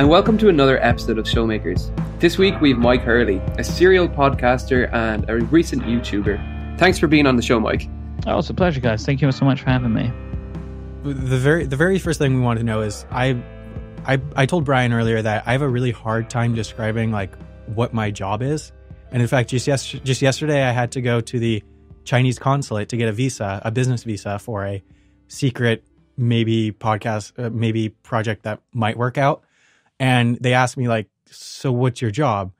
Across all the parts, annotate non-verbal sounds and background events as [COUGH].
and welcome to another episode of Showmakers. This week we have Myke Hurley, a serial podcaster and a recent YouTuber. Thanks for being on the show, Myke. Oh, it's a pleasure, guys. Thank you so much for having me. The very the very first thing we want to know is I I I told Brian earlier that I have a really hard time describing like what my job is. And in fact, just yes, just yesterday I had to go to the Chinese consulate to get a visa, a business visa for a secret maybe podcast uh, maybe project that might work out. And they asked me like, "So what's your job?"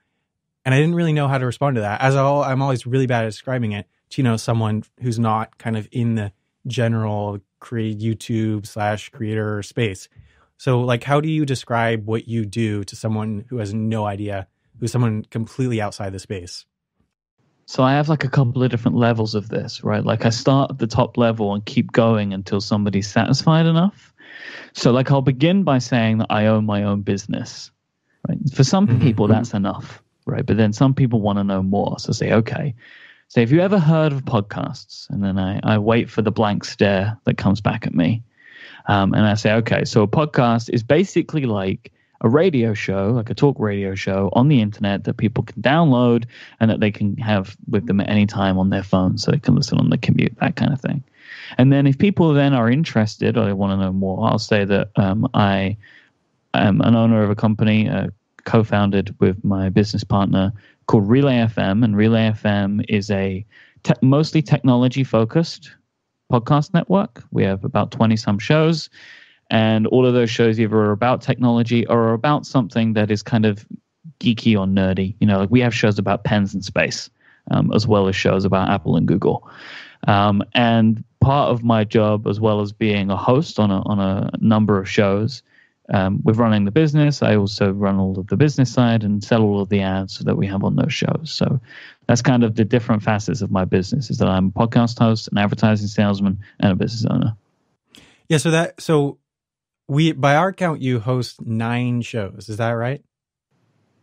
And I didn't really know how to respond to that. As all, I'm always really bad at describing it to you know someone who's not kind of in the general create YouTube slash creator space. So, like, how do you describe what you do to someone who has no idea, who's someone completely outside the space? So, I have like a couple of different levels of this, right? Like, I start at the top level and keep going until somebody's satisfied enough. So, like, I'll begin by saying that I own my own business, right? For some mm-hmm. people, that's enough, right? But then some people want to know more. So, say, okay, so have you ever heard of podcasts? And then I, I wait for the blank stare that comes back at me. Um, and I say, okay, so a podcast is basically like a radio show, like a talk radio show on the internet that people can download and that they can have with them at any time on their phone so they can listen on the commute, that kind of thing. And then if people then are interested or they want to know more, I'll say that um, I am an owner of a company, uh, co founded with my business partner called Relay FM, and Relay FM is a te- mostly technology focused podcast network. We have about 20 some shows, and all of those shows either are about technology or are about something that is kind of geeky or nerdy. You know, like we have shows about pens and space, um, as well as shows about Apple and Google. Um, and part of my job, as well as being a host on a, on a number of shows, um, with running the business, I also run all of the business side and sell all of the ads that we have on those shows. So that's kind of the different facets of my business is that I'm a podcast host, an advertising salesman, and a business owner. Yeah. So that, so we, by our count, you host nine shows. Is that right?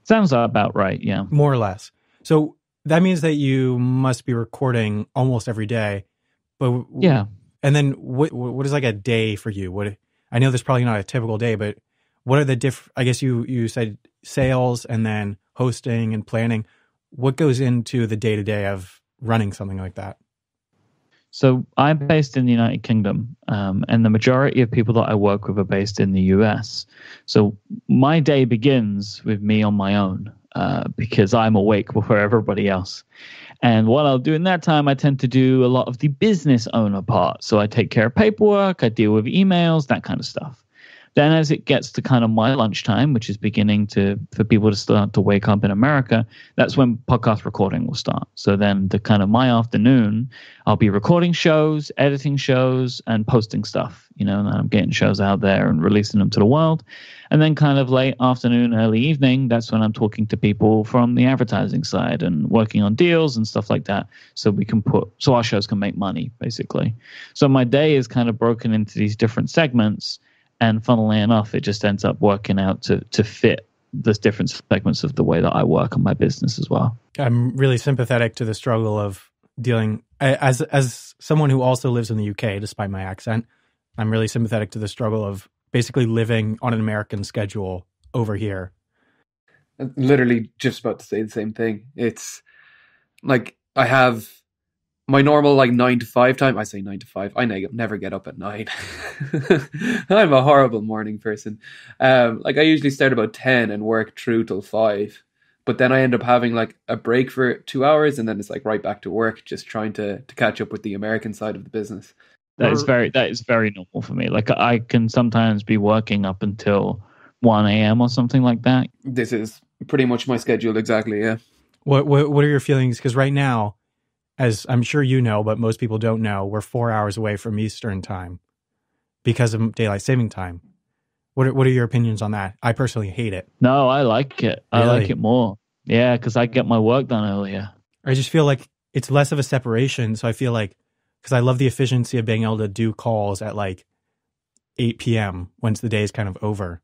Sounds about right. Yeah. More or less. So that means that you must be recording almost every day. But yeah. And then what, what is like a day for you? What, I know there's probably not a typical day, but what are the diff? I guess you you said sales and then hosting and planning. What goes into the day to day of running something like that? So I'm based in the United Kingdom, um, and the majority of people that I work with are based in the US. So my day begins with me on my own uh, because I'm awake before everybody else. And what I'll do in that time, I tend to do a lot of the business owner part. So I take care of paperwork, I deal with emails, that kind of stuff. Then, as it gets to kind of my lunchtime, which is beginning to for people to start to wake up in America, that's when podcast recording will start. So then, the kind of my afternoon, I'll be recording shows, editing shows, and posting stuff. You know, and I'm getting shows out there and releasing them to the world. And then, kind of late afternoon, early evening, that's when I'm talking to people from the advertising side and working on deals and stuff like that. So we can put, so our shows can make money, basically. So my day is kind of broken into these different segments and funnily enough, it just ends up working out to to fit the different segments of the way that I work on my business as well. I'm really sympathetic to the struggle of dealing as as someone who also lives in the UK, despite my accent. I'm really sympathetic to the struggle of basically living on an American schedule over here. Literally, just about to say the same thing. It's like I have my normal like nine to five time. I say nine to five. I never get up at nine. [LAUGHS] I'm a horrible morning person. Um, like I usually start about ten and work through till five, but then I end up having like a break for two hours, and then it's like right back to work, just trying to to catch up with the American side of the business. That is very that is very normal for me. Like I can sometimes be working up until one a.m. or something like that. This is pretty much my schedule exactly. Yeah. What what what are your feelings? Because right now as I'm sure you know, but most people don't know, we're four hours away from Eastern time because of daylight saving time. What are, what are your opinions on that? I personally hate it. No, I like it. Really? I like it more. Yeah, because I get my work done earlier. I just feel like it's less of a separation. So I feel like because I love the efficiency of being able to do calls at like 8 p.m. once the day is kind of over,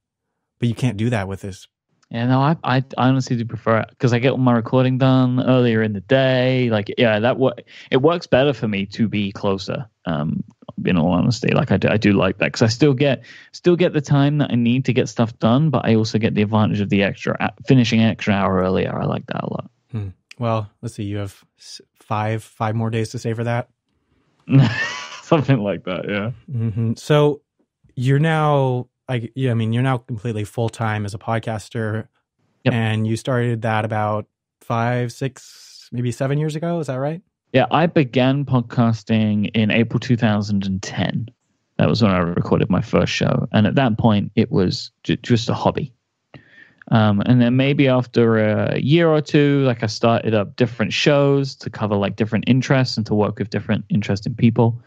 but you can't do that with this Yeah, no, I, I, honestly do prefer it because I get all my recording done earlier in the day. Like, yeah, that wo- it works better for me to be closer. Um, in all honesty, like I do, I do like that because I still get still get the time that I need to get stuff done, but I also get the advantage of the extra finishing an extra hour earlier. I like that a lot. Hmm. Well, let's see. You have five five more days to say for that. [LAUGHS] Something like that, yeah. Mm-hmm. So you're now like yeah, I mean, you're now completely full time as a podcaster, Yep. and you started that about five, six, maybe seven years ago. Is that right? Yeah, I began podcasting in April 2010. That was when I recorded my first show, and at that point, it was j- just a hobby. Um, and then maybe after a year or two, like I started up different shows to cover like different interests and to work with different interesting people.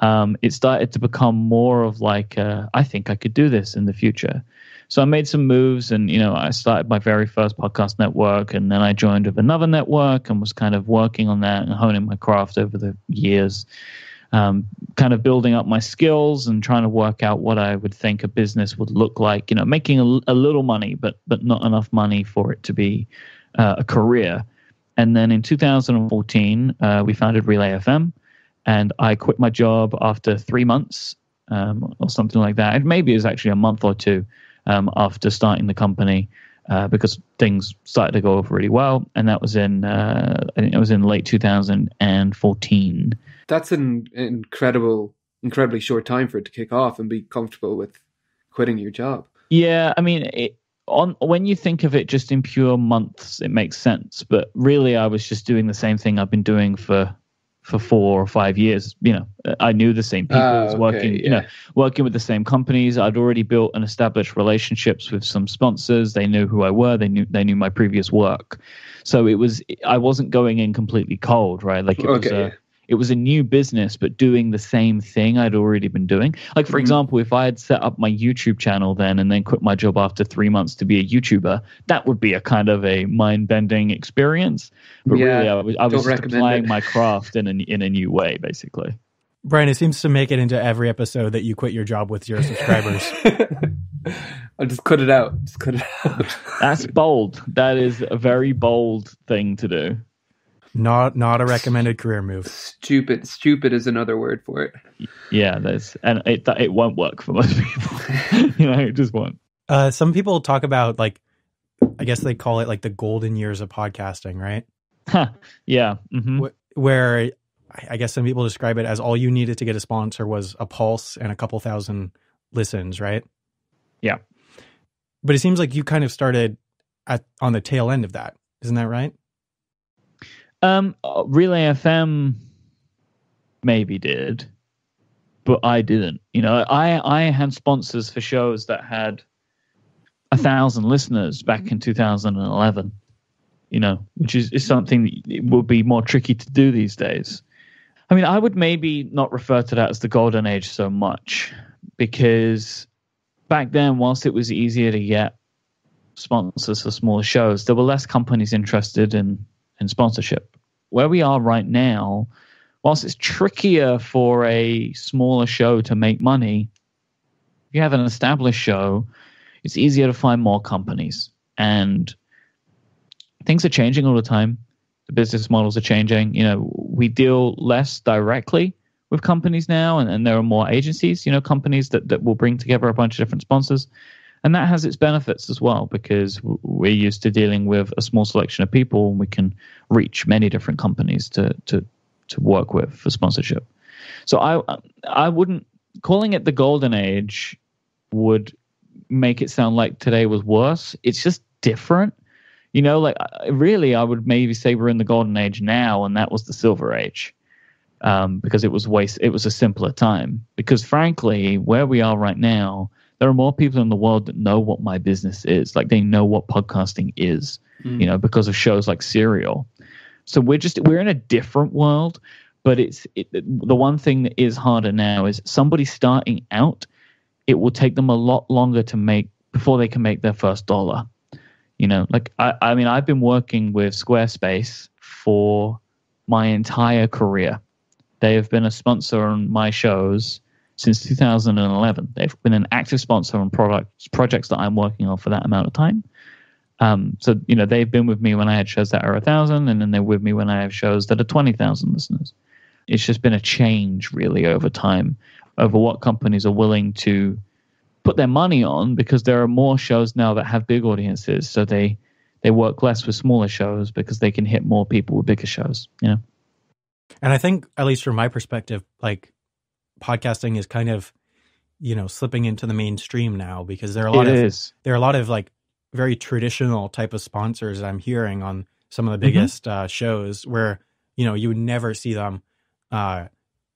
Um, it started to become more of like, uh, I think I could do this in the future. So I made some moves, and you know, I started my very first podcast network, and then I joined with another network and was kind of working on that and honing my craft over the years um, kind of building up my skills and trying to work out what I would think a business would look like. You know, making a, a little money, but but not enough money for it to be uh, a career. And then in 2014, uh, we founded Relay FM, and I quit my job after three months um, or something like that. And maybe it was actually a month or two um, after starting the company. Uh, because things started to go over really well, and that was in uh, I think it was in late 2014 that's an incredible, incredibly short time for it to kick off and be comfortable with quitting your job. Yeah, I mean, it, on when you think of it just in pure months, it makes sense. But really, I was just doing the same thing I've been doing for for four or five years. You know, I knew the same people. Ah, okay, working, you know, working with the same companies. I'd already built and established relationships with some sponsors. They knew who I were. They knew they knew my previous work. So it was I wasn't going in completely cold, right? Like it was a, yeah. It was a new business, but doing the same thing I'd already been doing. Like, for Mhm. example, if I had set up my YouTube channel then and then quit my job after three months to be a YouTuber, that would be a kind of a mind bending experience. But Yeah, really, I was, I was just applying it. my craft in a, in a new way, basically. Brian, it seems to make it into every episode that you quit your job with your subscribers. [LAUGHS] I'll just cut it out. Just cut it out. That's bold. That is a very bold thing to do. Not not a recommended career move. stupid. Stupid is another word for it. Yeah, that's and it it won't work for most people. [LAUGHS] you know, it just won't. Uh, some people talk about like, I guess they call it like the golden years of podcasting, right? Huh. Yeah. hmm Wh- Where I- I guess some people describe it as all you needed to get a sponsor was a pulse and a couple thousand listens, right? Yeah. But it seems like you kind of started at on the tail end of that, isn't that right? Um, uh, Relay FM maybe did, but I didn't. You know, I I had sponsors for shows that had a thousand listeners back in 2011. You know, which is, is something that would be more tricky to do these days. I mean, I would maybe not refer to that as the golden age so much because back then, whilst it was easier to get sponsors for smaller shows, there were less companies interested in in sponsorship. Where we are right now, whilst it's trickier for a smaller show to make money, if you have an established show, it's easier to find more companies. And things are changing all the time. The business models are changing. You know, we deal less directly with companies now, and, and there are more agencies, you know, companies that, that will bring together a bunch of different sponsors. And that has its benefits as well because we're used to dealing with a small selection of people and we can reach many different companies to, to, to work with for sponsorship. So I, I wouldn't, calling it the golden age would make it sound like today was worse. It's just different. You know, like really, I would maybe say we're in the golden age now, and that was the silver age, um, because it was waste. It was a simpler time. Because frankly, where we are right now, there are more people in the world that know what my business is. Like they know what podcasting is. Mm. You know, because of shows like Serial. So we're just we're in a different world. But it's it, the one thing that is harder now is somebody starting out. It will take them a lot longer to make before they can make their first dollar you know like I, I mean i've been working with squarespace for my entire career they have been a sponsor on my shows since 2011 they've been an active sponsor on products projects that i'm working on for that amount of time Um, so you know they've been with me when I had shows that are a thousand, and then they're with me when I have shows that are twenty thousand listeners. It's just been a change really over time, over what companies are willing to put their money on, because there are more shows now that have big audiences, so they they work less with smaller shows because they can hit more people with bigger shows. You know. And I think, at least from my perspective, like podcasting is kind of, you know, slipping into the mainstream now because there are a lot It of is. there are a lot of like very traditional type of sponsors I'm hearing on some of the Mhm. biggest uh, shows where you know you would never see them, uh,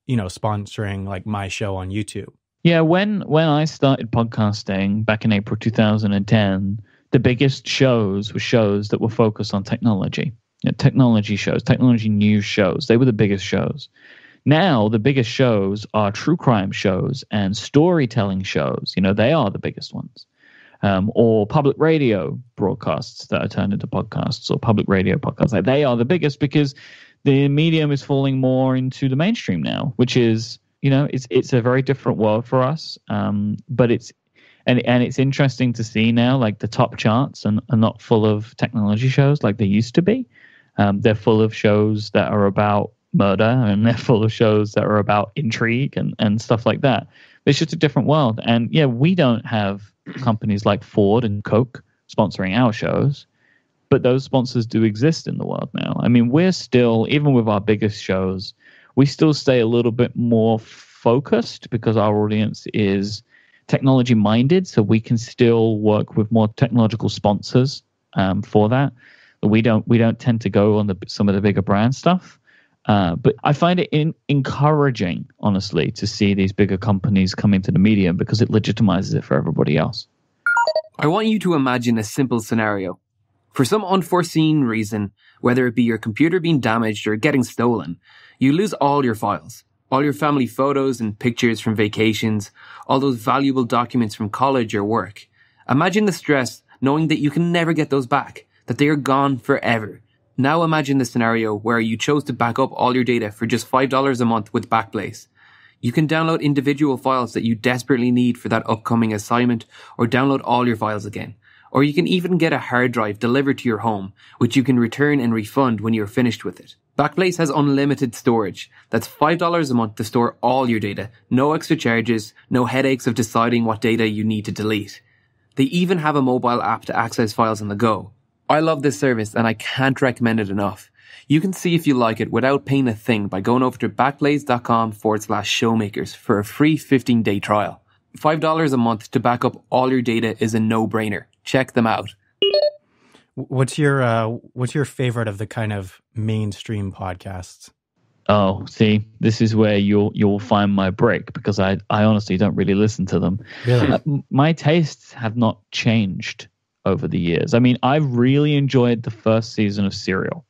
you know, sponsoring like my show on YouTube. Yeah, when when I started podcasting back in April 2010, the biggest shows were shows that were focused on technology. You know, technology shows, technology news shows. They were the biggest shows. Now the biggest shows are true crime shows and storytelling shows. You know, they are the biggest ones. Um, or public radio broadcasts that are turned into podcasts or public radio podcasts. Like they are the biggest because the medium is falling more into the mainstream now, which is you know it's it's a very different world for us. Um, but it's and and it's interesting to see now like the top charts and are not full of technology shows like they used to be. Um, they're full of shows that are about murder and they're full of shows that are about intrigue and, and stuff like that. It's just a different world. And yeah, we don't have companies like Ford and Coke sponsoring our shows, but those sponsors do exist in the world now. I mean, we're still, even with our biggest shows, we still stay a little bit more focused because our audience is technology minded. So we can still work with more technological sponsors um, for that. But we don't we don't tend to go on the some of the bigger brand stuff. Uh, but I find it in, encouraging, honestly, to see these bigger companies come into the medium because it legitimizes it for everybody else. I want you to imagine a simple scenario. For some unforeseen reason, whether it be your computer being damaged or getting stolen, you lose all your files. All your family photos and pictures from vacations, all those valuable documents from college or work. Imagine the stress knowing that you can never get those back, that they are gone forever. Now imagine the scenario where you chose to back up all your data for just $5 a month with Backblaze. You can download individual files that you desperately need for that upcoming assignment or download all your files again. Or you can even get a hard drive delivered to your home, which you can return and refund when you're finished with it. Backblaze has unlimited storage. That's $5 a month to store all your data. No extra charges, no headaches of deciding what data you need to delete. They even have a mobile app to access files on the go. I love this service and I can't recommend it enough. You can see if you like it without paying a thing by going over to backblaze.com forward slash showmakers for a free 15 day trial. $5 a month to back up all your data is a no brainer. Check them out. What's your uh, what's your favorite of the kind of mainstream podcasts? Oh, see, this is where you'll you'll find my break because I I honestly don't really listen to them. Really? Uh, my tastes have not changed over the years. I mean, I really enjoyed the first season of Serial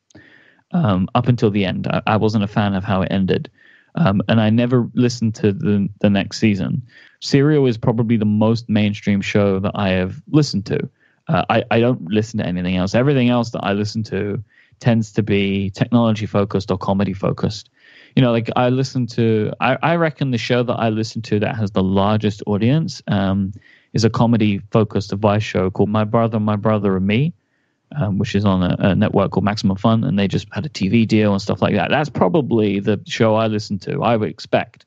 um, up until the end. I, I wasn't a fan of how it ended, um, and I never listened to the the next season. Serial is probably the most mainstream show that I have listened to. Uh, I I don't listen to anything else. Everything else that I listen to tends to be technology focused or comedy focused. You know, like I listen to, I, I reckon the show that I listen to that has the largest audience um, is a comedy focused advice show called My Brother, My Brother and Me, um, which is on a, a network called Maximum Fun. And they just had a TV deal and stuff like that. That's probably the show I listen to, I would expect,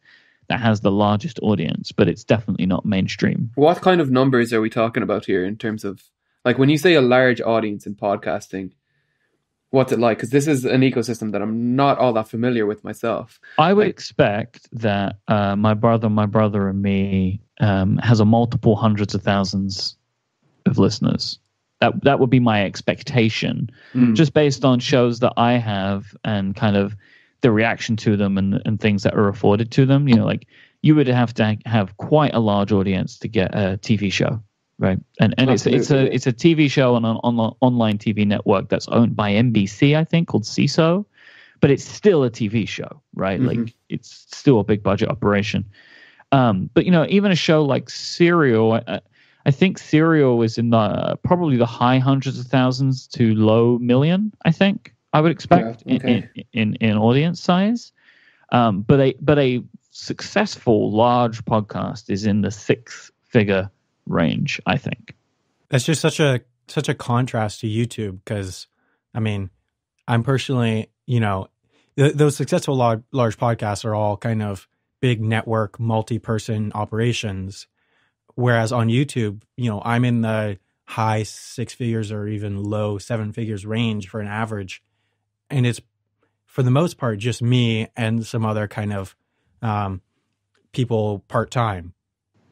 that has the largest audience, but it's definitely not mainstream. What kind of numbers are we talking about here in terms of, like, when you say a large audience in podcasting, what's it like? Because this is an ecosystem that I'm not all that familiar with myself. I would Like- expect that uh, my brother, my brother, and me um, has a multiple hundreds of thousands of listeners. That that would be my expectation, Mm. just based on shows that I have and kind of the reaction to them and and things that are afforded to them. You know, like you would have to have quite a large audience to get a TV show, right? And and it's it's a it's a TV show on an on, online TV network that's owned by NBC, I think, called Seeso but it's still a TV show, right? Mhm. Like it's still a big budget operation. Um, but you know, even a show like Serial, I, I think Serial is in the probably the high hundreds of thousands to low million. I think I would expect Yeah, okay. in, in in audience size. Um, but a but a successful large podcast is in the six figure range. I think. That's just such a such a contrast to YouTube because, I mean, I'm personally, you know, th- those successful large, large podcasts are all kind of big network, multi-person operations, whereas on YouTube, you know, I'm in the high six figures or even low seven figures range for an average, and it's for the most part just me and some other kind of um, people part time.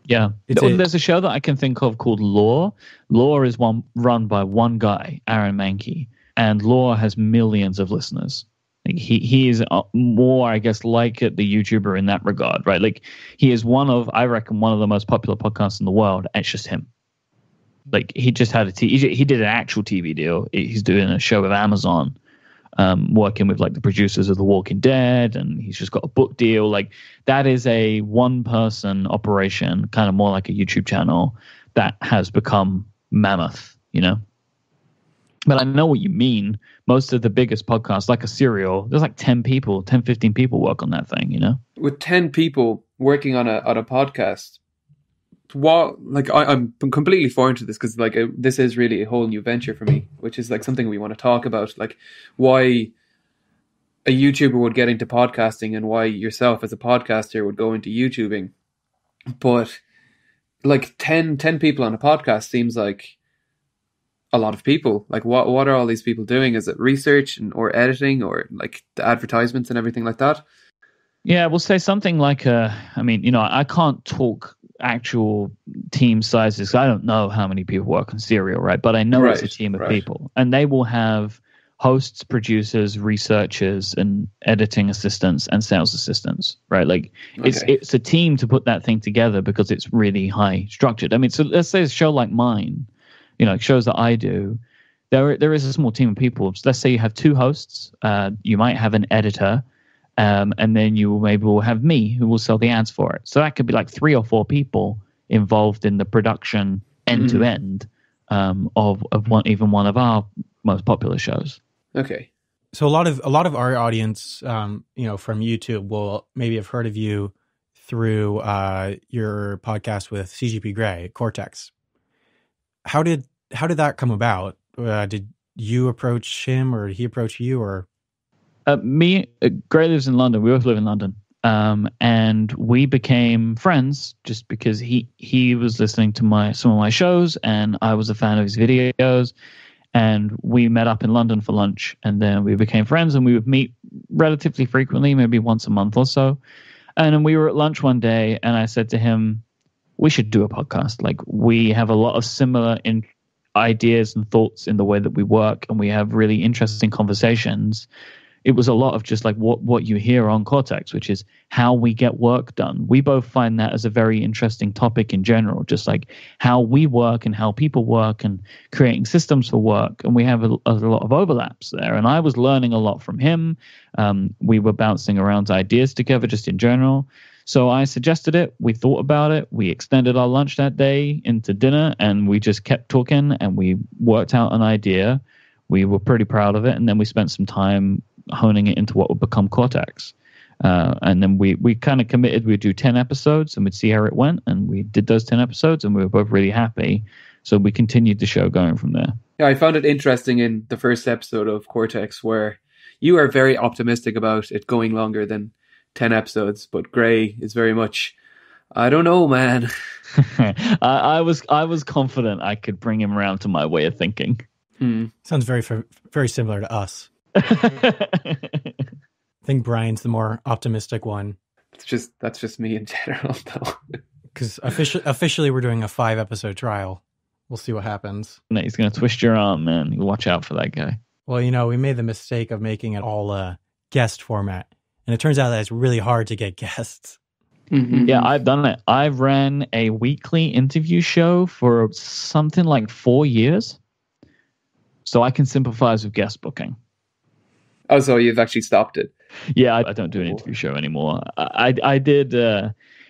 Yeah, Well, there's a show that I can think of called Lore. Lore is one run by one guy, Aaron Mahnke, and Lore has millions of listeners. Like he he is uh, more, I guess, like it, the YouTuber in that regard, right? Like he is one of, I reckon, one of the most popular podcasts in the world. It's just him. Like he just had a t- he he did an actual TV deal. He's doing a show with Amazon, um, working with like the producers of The Walking Dead, and he's just got a book deal. Like that is a one person operation, kind of more like a YouTube channel that has become mammoth, you know. But I know what you mean. Most of the biggest podcasts, like a serial, there's like 10 people, 10, 15 people work on that thing, you know? with 10 people working on a on a podcast what like I, i'm completely foreign to this because like this is really a whole new venture for me which is like something we want to talk about like why a youtuber would get into podcasting and why yourself as a podcaster would go into youtubing. But like 10, 10 people on a podcast seems like a lot of people. Like what what are all these people doing? Is it research and or editing or like the advertisements and everything like that? Yeah, we'll say something like, uh, I mean, you know, I can't talk actual team sizes. I don't know how many people work on Serial, right? But I know it's a team of right. people, and they will have hosts, producers, researchers, and editing assistants and sales assistants, right? Like it's Okay. it's a team to put that thing together because it's really high structured. I mean, so let's say a show like mine, you know, like shows that I do. There, there is a small team of people. So let's say you have two hosts. Uh, you might have an editor, um, and then you maybe will have me who will sell the ads for it. So that could be like three or four people involved in the production end to end um, of of one even one of our most popular shows. okay So a lot of a lot of our audience, um, you know, from YouTube will maybe have heard of you through uh, your podcast with CGP Grey, Cortex. How did how did that come about? Uh, did you approach him, or did he approach you, or Uh, me, uh, Grey lives in London. We both live in London, um, and we became friends just because he he was listening to my some of my shows, and I was a fan of his videos, and we met up in London for lunch, and then we became friends, and we would meet relatively frequently, maybe once a month or so. And then we were at lunch one day, and I said to him, "We should do a podcast. Like we have a lot of similar in ideas and thoughts in the way that we work, and we have really interesting conversations." It was a lot of just like what what you hear on Cortex, which is how we get work done. We both find that as a very interesting topic in general, just like how we work and how people work and creating systems for work. And we have a, a lot of overlaps there. And I was learning a lot from him. Um, we were bouncing around ideas together, just in general. So I suggested it. We thought about it. We extended our lunch that day into dinner, and we just kept talking. And we worked out an idea. We were pretty proud of it, and then we spent some time honing it into what would become Cortex. Uh, and then we we kind of committed we'd do 10 episodes and we'd see how it went. And we did those 10 episodes and we were both really happy. So we continued the show going from there. Yeah, I found it interesting in the first episode of Cortex where you are very optimistic about it going longer than 10 episodes, but Grey is very much, I don't know, man. [LAUGHS] [LAUGHS] I, I was I was confident I could bring him around to my way of thinking. Hmm. sounds very very similar to us? I think Brian's the more optimistic one It's just, that's just me in general, [LAUGHS] though. because officially officially we're doing a five episode trial. We'll see what happens. He's going to twist your arm, man. You watch out for that guy. Well, you know, we made the mistake of making it all a guest format, and it turns out that it's really hard to get guests. Mhm. Yeah, I've done it. I've ran a weekly interview show for something like four years. So I can sympathize with guest booking. Oh, so you've actually stopped it. Yeah, I, I don't do an interview show anymore. I I, I did uh,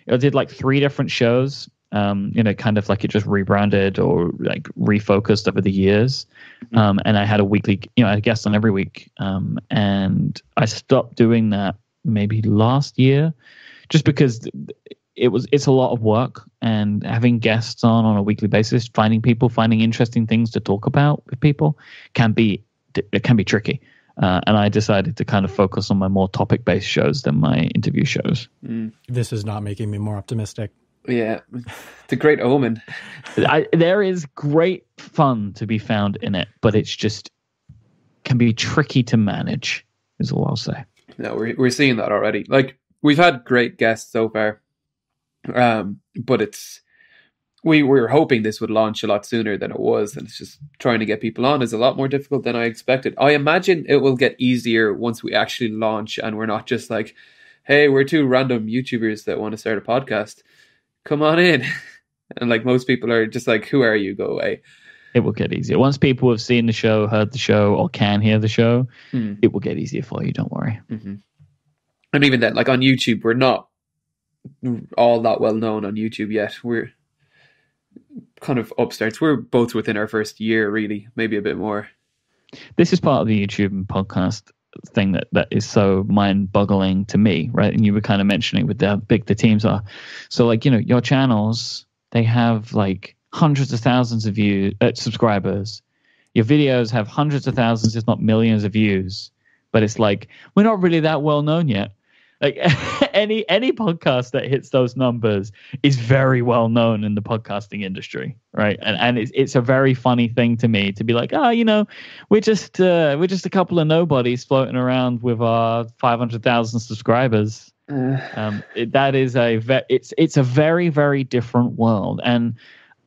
I did like three different shows. Um, you know, kind of like it just rebranded or like refocused over the years. Um, and I had a weekly, you know, I had a guest on every week. Um, and I stopped doing that maybe last year, just because it was it's a lot of work and having guests on on a weekly basis finding people finding interesting things to talk about with people can be it can be tricky uh, and i decided to kind of focus on my more topic based shows than my interview shows Mm. This is not making me more optimistic. Yeah, it's a great omen. [LAUGHS] I, there is great fun to be found in it but it's just can be tricky to manage is all i'll say No, we're we're seeing that already. Like we've had great guests so far, um, but it's we were hoping this would launch a lot sooner than it was, and it's just trying to get people on is a lot more difficult than I expected. I imagine it will get easier once we actually launch, and we're not just like, "Hey, we're two random YouTubers that want to start a podcast. Come on in." [LAUGHS] And like most people are just like, "Who are you? Go away." it will get easier once people have seen the show heard the show or can hear the show Hmm. it will get easier for you don't worry hmm And even then, like on YouTube, we're not all that well known on YouTube yet. We're kind of upstarts. We're both within our first year, really, maybe a bit more. this is part of the YouTube and podcast thing that, that is so mind boggling to me, right? And you were kind of mentioning with how big the teams are. So, like, you know, your channels, they have like hundreds of thousands of views, uh, subscribers. Your videos have hundreds of thousands, if not millions of views. But it's like, we're not really that well known yet. Like [LAUGHS] any any podcast that hits those numbers is very well known in the podcasting industry, right? And and it's it's a very funny thing to me to be like, oh, you know, we're just uh, we're just a couple of nobodies floating around with our five hundred thousand subscribers. Um, it, that is a ve- it's it's a very very different world, and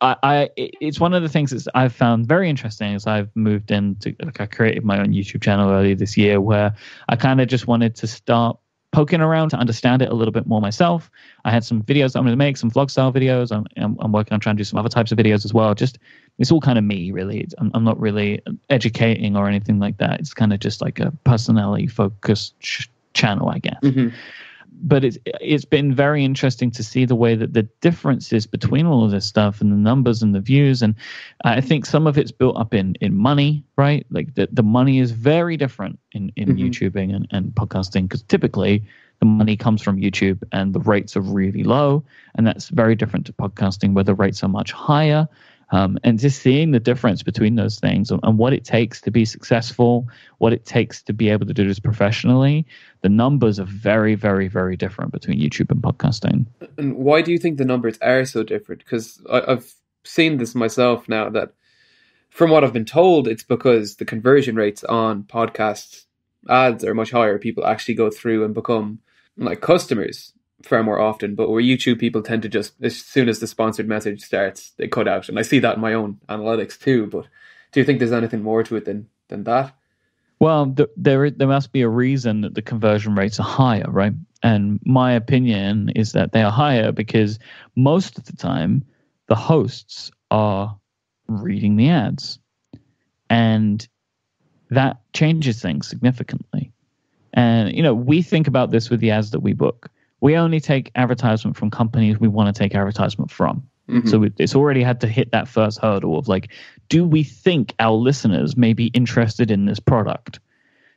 I, I it's one of the things that I've found very interesting as I've moved into like I created my own YouTube channel earlier this year where I kind of just wanted to start poking around to understand it a little bit more myself. I had some videos I'm going to make, some vlog style videos. I'm, I'm, I'm working on trying to do some other types of videos as well. Just it's all kind of me, really. I'm, I'm not really educating or anything like that. It's kind of just like a personality focused ch- channel, I guess Mhm. But it's it's been very interesting to see the way that the differences between all of this stuff and the numbers and the views and I think some of it's built up in in money, right? Like the the money is very different in in Mhm. YouTubing and and podcasting because typically the money comes from YouTube and the rates are really low, and that's very different to podcasting where the rates are much higher. Um, and just seeing the difference between those things and, and what it takes to be successful, what it takes to be able to do this professionally, the numbers are very, very, very different between YouTube and podcasting. And why do you think the numbers are so different? Because I've seen this myself now that from what I've been told, it's because the conversion rates on podcast ads are much higher. People actually go through and become like customers far more often. But where YouTube people tend to just, as soon as the sponsored message starts, they cut out. And I see that in my own analytics too. But do you think there's anything more to it than, than that? Well, th- there there must be a reason that the conversion rates are higher, right? And my opinion is that they are higher because most of the time the hosts are reading the ads, and that changes things significantly. And you know, we think about this with the ads that we book. We only take advertisement from companies we want to take advertisement from. Mhm. So it's already had to hit that first hurdle of like, do we think our listeners may be interested in this product?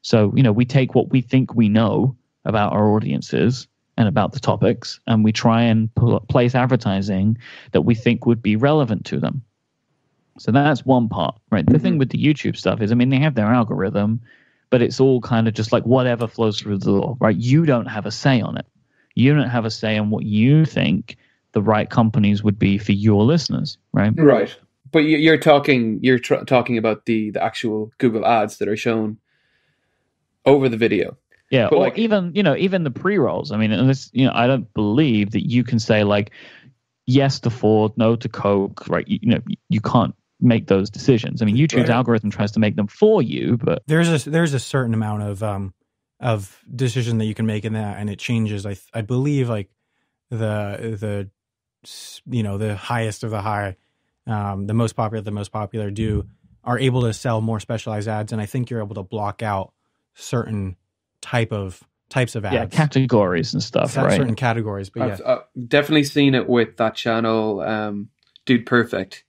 So, you know, we take what we think we know about our audiences and about the topics, and we try and pull, place advertising that we think would be relevant to them. So that's one part, right? The thing Mhm. with the YouTube stuff is, I mean, they have their algorithm, but it's all kind of just like whatever flows through the door, right? You don't have a say on it. You don't have a say in what you think the right companies would be for your listeners, right? Right. But you- you're talking you're tr- talking about the the actual Google ads that are shown over the video. Yeah, But or like- even you know even the pre rolls. I mean, and this you know I don't believe that you can say like yes to Ford, no to Coke, right? You, you know you can't make those decisions. I mean, YouTube's Right. algorithm tries to make them for you, but There's a there's a certain amount of um of decision that you can make in that, and it changes. I I believe like the the you know the highest of the high, um, the most popular the most popular do are able to sell more specialized ads, and I think you're able to block out certain type of types of ads, yeah, categories and stuff, cer- right? certain categories. But I've, I've definitely seen it with that channel, um, Dude Perfect.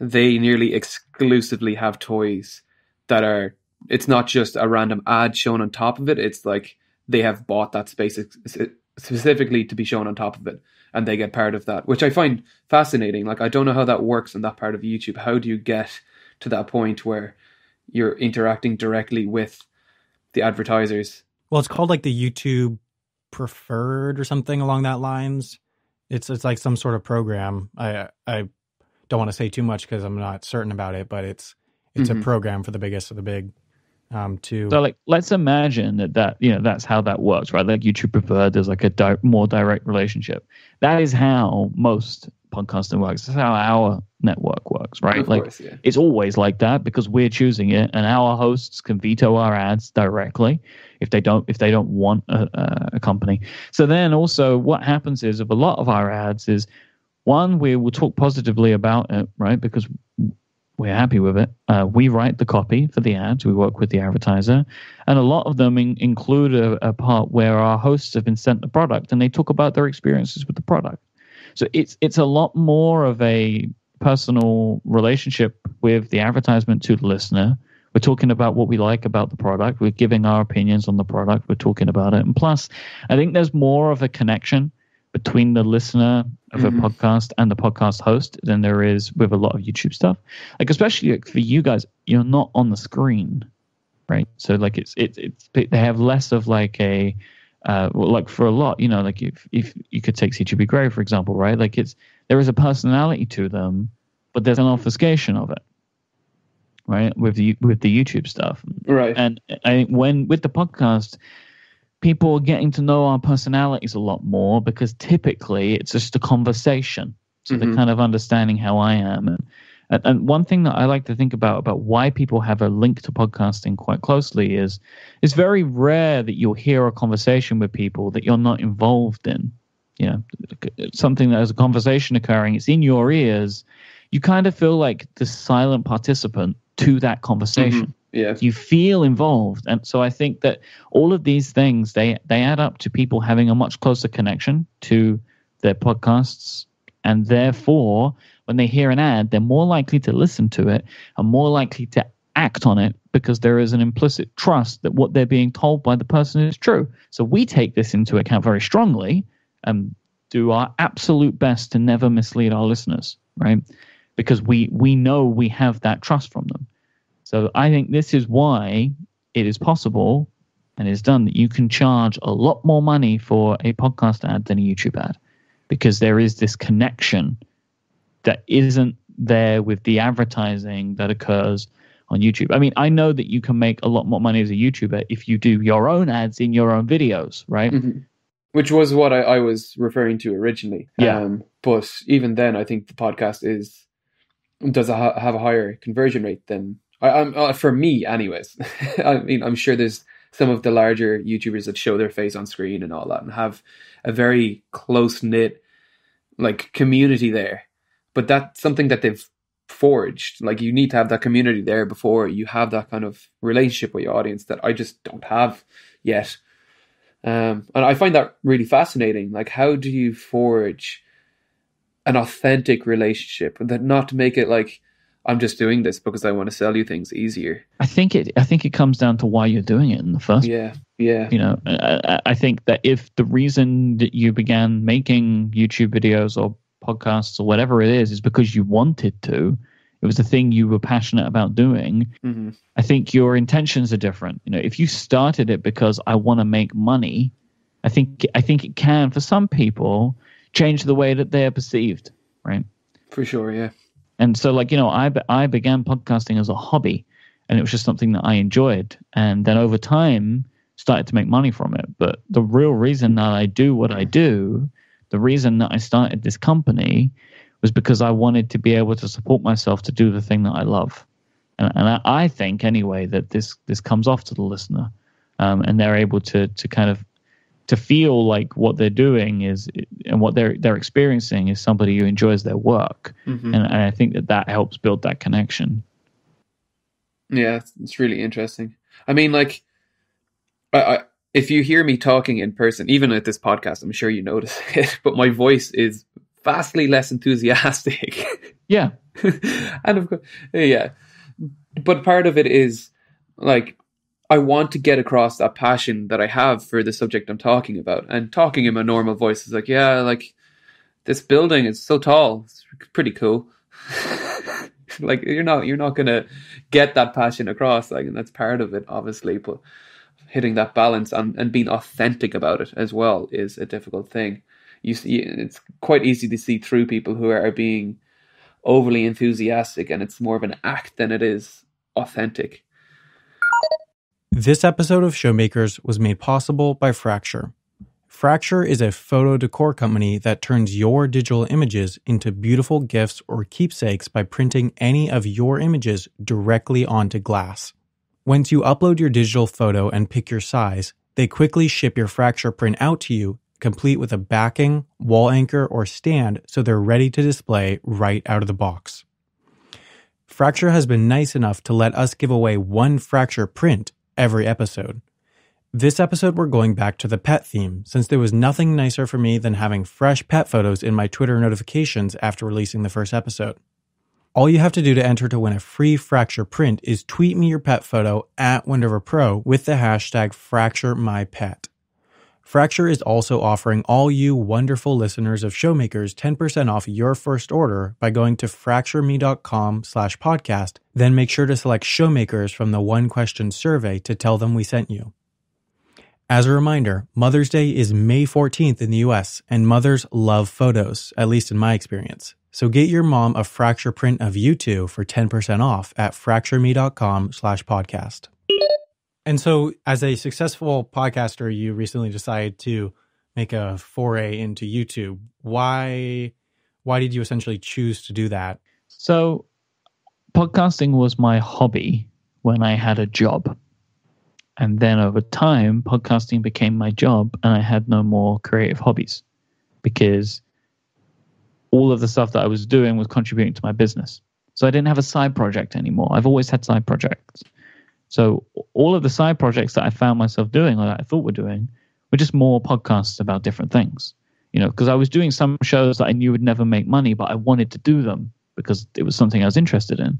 They nearly exclusively have toys that are. It's not just a random ad shown on top of it. It's like they have bought that space specifically to be shown on top of it, and they get part of that, which I find fascinating. Like I don't know how that works in that part of YouTube. How do you get to that point where you're interacting directly with the advertisers? Well, it's called like the YouTube preferred or something along that lines. It's it's like some sort of program. I I don't want to say too much because I'm not certain about it, but it's it's Mhm. a program for the biggest of the big. Um, to So like, let's imagine that that you know that's how that works, right? Like YouTube preferred, there's like a di- more direct relationship. That is how most podcasting works. That's how our network works, right? Of like course, yeah. it's always like that because we're choosing it, and our hosts can veto our ads directly if they don't if they don't want a, a- a company. So then also what happens is of a lot of our ads is one we will talk positively about it, right? Because we're happy with it. Uh, we write the copy for the ads. We work with the advertiser, and a lot of them in, include a, a part where our hosts have been sent the product and they talk about their experiences with the product. So it's it's a lot more of a personal relationship with the advertisement to the listener. We're talking about what we like about the product. We're giving our opinions on the product. We're talking about it, and plus, I think there's more of a connection between the listener of a podcast and the podcast host than there is with a lot of YouTube stuff. Like especially like for you guys, you're not on the screen, right? So like it's it's it's they have less of like a uh well, like for a lot, you know, like if if you could take CGP Grey for example, right? Like it's there is a personality to them, but there's an obfuscation of it, right? With the with the YouTube stuff, Right. and I think when with the podcast, people are getting to know our personalities a lot more because typically it's just a conversation. So Mhm. they're kind of understanding how I am. And, and and one thing that I like to think about about why people have a link to podcasting quite closely is it's very rare that you'll hear a conversation with people that you're not involved in. You know, something that is a conversation occurring, it's in your ears. You kind of feel like the silent participant to that conversation yeah. you feel involved. And so i think that all of these things they they add up to people having a much closer connection to their podcasts. And therefore when they hear an ad they're more likely to listen to it and more likely to act on it because there is an implicit trust that what they're being told by the person is true. So we take this into account very strongly and do our absolute best to never mislead our listeners right? Because we we know we have that trust from them so I think this is why it is possible and is done that you can charge a lot more money for a podcast ad than a YouTube ad because there is this connection that isn't there with the advertising that occurs on YouTube. I mean, I know that you can make a lot more money as a YouTuber if you do your own ads in your own videos, right? Mhm. Which was what I, I was referring to originally. Yeah. Um, but even then, I think the podcast is does a, ha- have a higher conversion rate than I, I'm uh, for me, anyways. [LAUGHS] I mean, I'm sure there's some of the larger YouTubers that show their face on screen and all that, and have a very close knit like community there. But that's something that they've forged. Like you need to have that community there before you have that kind of relationship with your audience that I just don't have yet. Um, and I find that really fascinating. Like, how do you forge an authentic relationship, and that not make it like I'm just doing this because I want to sell you things easier? I think it I think it comes down to why you're doing it in the first Yeah, yeah, you know I, I- think that if the reason that you began making youtube videos or podcasts or whatever it is is because you wanted to it was the thing you were passionate about doing hmm i think your intentions are different you know if you started it because i want to make money i think i think it can for some people change the way that they are perceived right for sure. Yeah, and so, like, you know, I, I began podcasting as a hobby and it was just something that I enjoyed. And then over time, started to make money from it. But the real reason that I do what I do, the reason that I started this company was because I wanted to be able to support myself to do the thing that I love. And, and I, I think, anyway, that this, this comes off to the listener um, and they're able to, to kind of to feel like what they're doing is and what they're they're experiencing is somebody who enjoys their work Mhm. and, and I think that that helps build that connection. yeah. It's, it's really interesting. I mean, like, I, I if you hear me talking in person, even at this podcast, I'm sure you notice [LAUGHS] it, but my voice is vastly less enthusiastic. [LAUGHS] Yeah, and of course, yeah. But part of it is like I want to get across that passion that I have for the subject I'm talking about. And talking in my normal voice is like, yeah, like this building is so tall. It's pretty cool. [LAUGHS] like you're not you're not gonna get that passion across. Like and that's part of it, obviously. But hitting that balance and, and being authentic about it as well is a difficult thing. You see, it's quite easy to see through people who are being overly enthusiastic, and it's more of an act than it is authentic. This episode of Showmakers was made possible by Fracture. Fracture is a photo decor company that turns your digital images into beautiful gifts or keepsakes by printing any of your images directly onto glass. Once you upload your digital photo and pick your size, they quickly ship your Fracture print out to you, complete with a backing, wall anchor, or stand so they're ready to display right out of the box. Fracture has been nice enough to let us give away one Fracture print every episode. This episode, we're going back to the pet theme, since there was nothing nicer for me than having fresh pet photos in my Twitter notifications after releasing the first episode. All you have to do to enter to win a free Fracture print is tweet me your pet photo at Wendover Pro with the hashtag FractureMyPet. Fracture is also offering all you wonderful listeners of Showmakers 10% off your first order by going to fractureme.com slash podcast, then make sure to select Showmakers from the one question survey to tell them we sent you. As a reminder, Mother's Day is May 14th in the US, and mothers love photos, at least in my experience. So get your mom a fracture print of you two for 10% off at fractureme.com slash podcast. And so as a successful podcaster, you recently decided to make a foray into YouTube. Why why did you essentially choose to do that? So podcasting was my hobby when I had a job. And then over time, podcasting became my job, and I had no more creative hobbies because all of the stuff that I was doing was contributing to my business. So I didn't have a side project anymore. I've always had side projects. So all of the side projects that I found myself doing, or that I thought were doing, were just more podcasts about different things. You know, because I was doing some shows that I knew would never make money, but I wanted to do them because it was something I was interested in.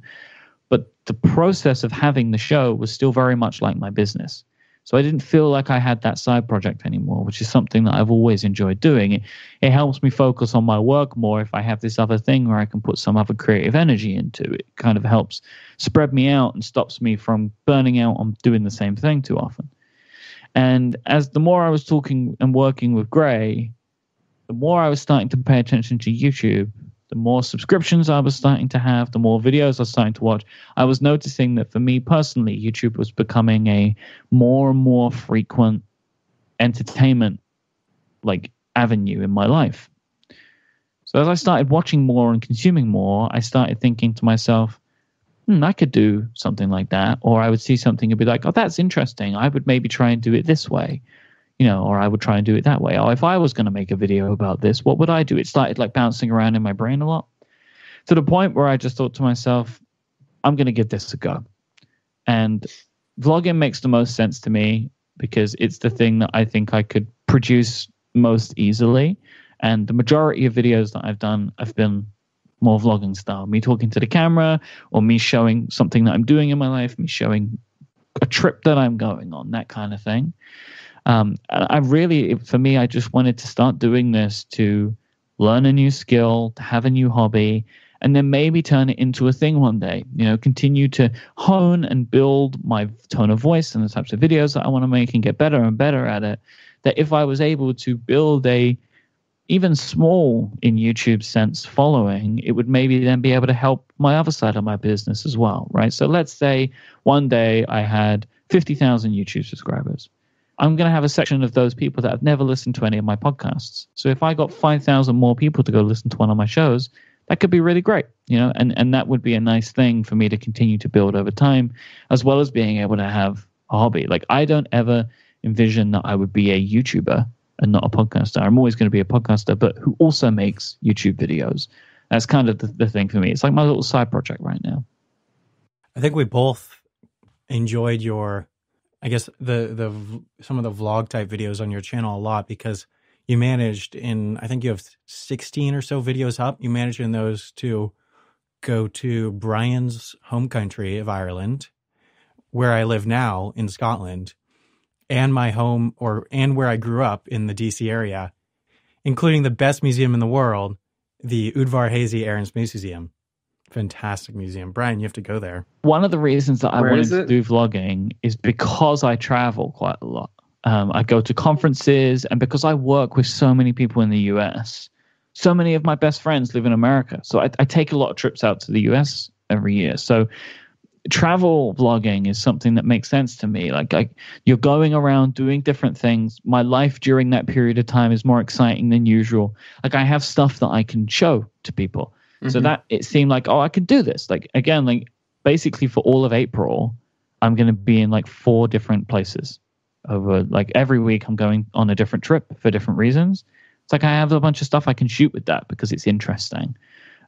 But the process of having the show was still very much like my business. So I didn't feel like I had that side project anymore, which is something that I've always enjoyed doing. It, it helps me focus on my work more if I have this other thing where I can put some other creative energy into. It kind of helps spread me out and stops me from burning out on doing the same thing too often. And as the more I was talking and working with Grey, the more I was starting to pay attention to YouTube the more subscriptions I was starting to have, the more videos I was starting to watch, I was noticing that for me personally, YouTube was becoming a more and more frequent entertainment like avenue in my life. So as I started watching more and consuming more, I started thinking to myself, hmm, I could do something like that. Or I would see something and be like, oh, that's interesting. I would maybe try and do it this way you know, or I would try and do it that way. Or if I was going to make a video about this, what would I do? It started like bouncing around in my brain a lot to the point where I just thought to myself, I'm going to give this a go. And vlogging makes the most sense to me because it's the thing that I think I could produce most easily. And the majority of videos that I've done have been more vlogging style, me talking to the camera or me showing something that I'm doing in my life, me showing a trip that I'm going on, that kind of thing. Um, I really, for me, I just wanted to start doing this to learn a new skill, to have a new hobby, and then maybe turn it into a thing one day. You know, continue to hone and build my tone of voice and the types of videos that I want to make and get better and better at it. That if I was able to build a even small in YouTube sense following, it would maybe then be able to help my other side of my business as well, right? So let's say one day I had 50,000 YouTube subscribers. I'm going to have a section of those people that have never listened to any of my podcasts. So if I got 5,000 more people to go listen to one of my shows, that could be really great, you know, and, and that would be a nice thing for me to continue to build over time, as well as being able to have a hobby. Like I don't ever envision that I would be a YouTuber and not a podcaster. I'm always going to be a podcaster, but who also makes YouTube videos. That's kind of the, the thing for me. It's like my little side project right now. I think we both enjoyed your I guess the the some of the vlog type videos on your channel a lot because you managed in I think you have 16 or so videos up. You managed in those to go to Brian's home country of Ireland, where I live now in Scotland, and my home or and where I grew up in the DC area, including the best museum in the world, the Udvar Hazy Space Museum. Fantastic museum. Brian, you have to go there. One of the reasons that I Where wanted to do vlogging is because I travel quite a lot. Um, I go to conferences, and because I work with so many people in the US, so many of my best friends live in America. So I, I take a lot of trips out to the US every year. So travel vlogging is something that makes sense to me. Like I, you're going around doing different things. My life during that period of time is more exciting than usual. Like I have stuff that I can show to people. So Mhm. that it seemed like, oh, I could do this. Like again, like basically for all of April, I'm going to be in like four different places over like every week. I'm going on a different trip for different reasons. It's like I have a bunch of stuff I can shoot with that because it's interesting.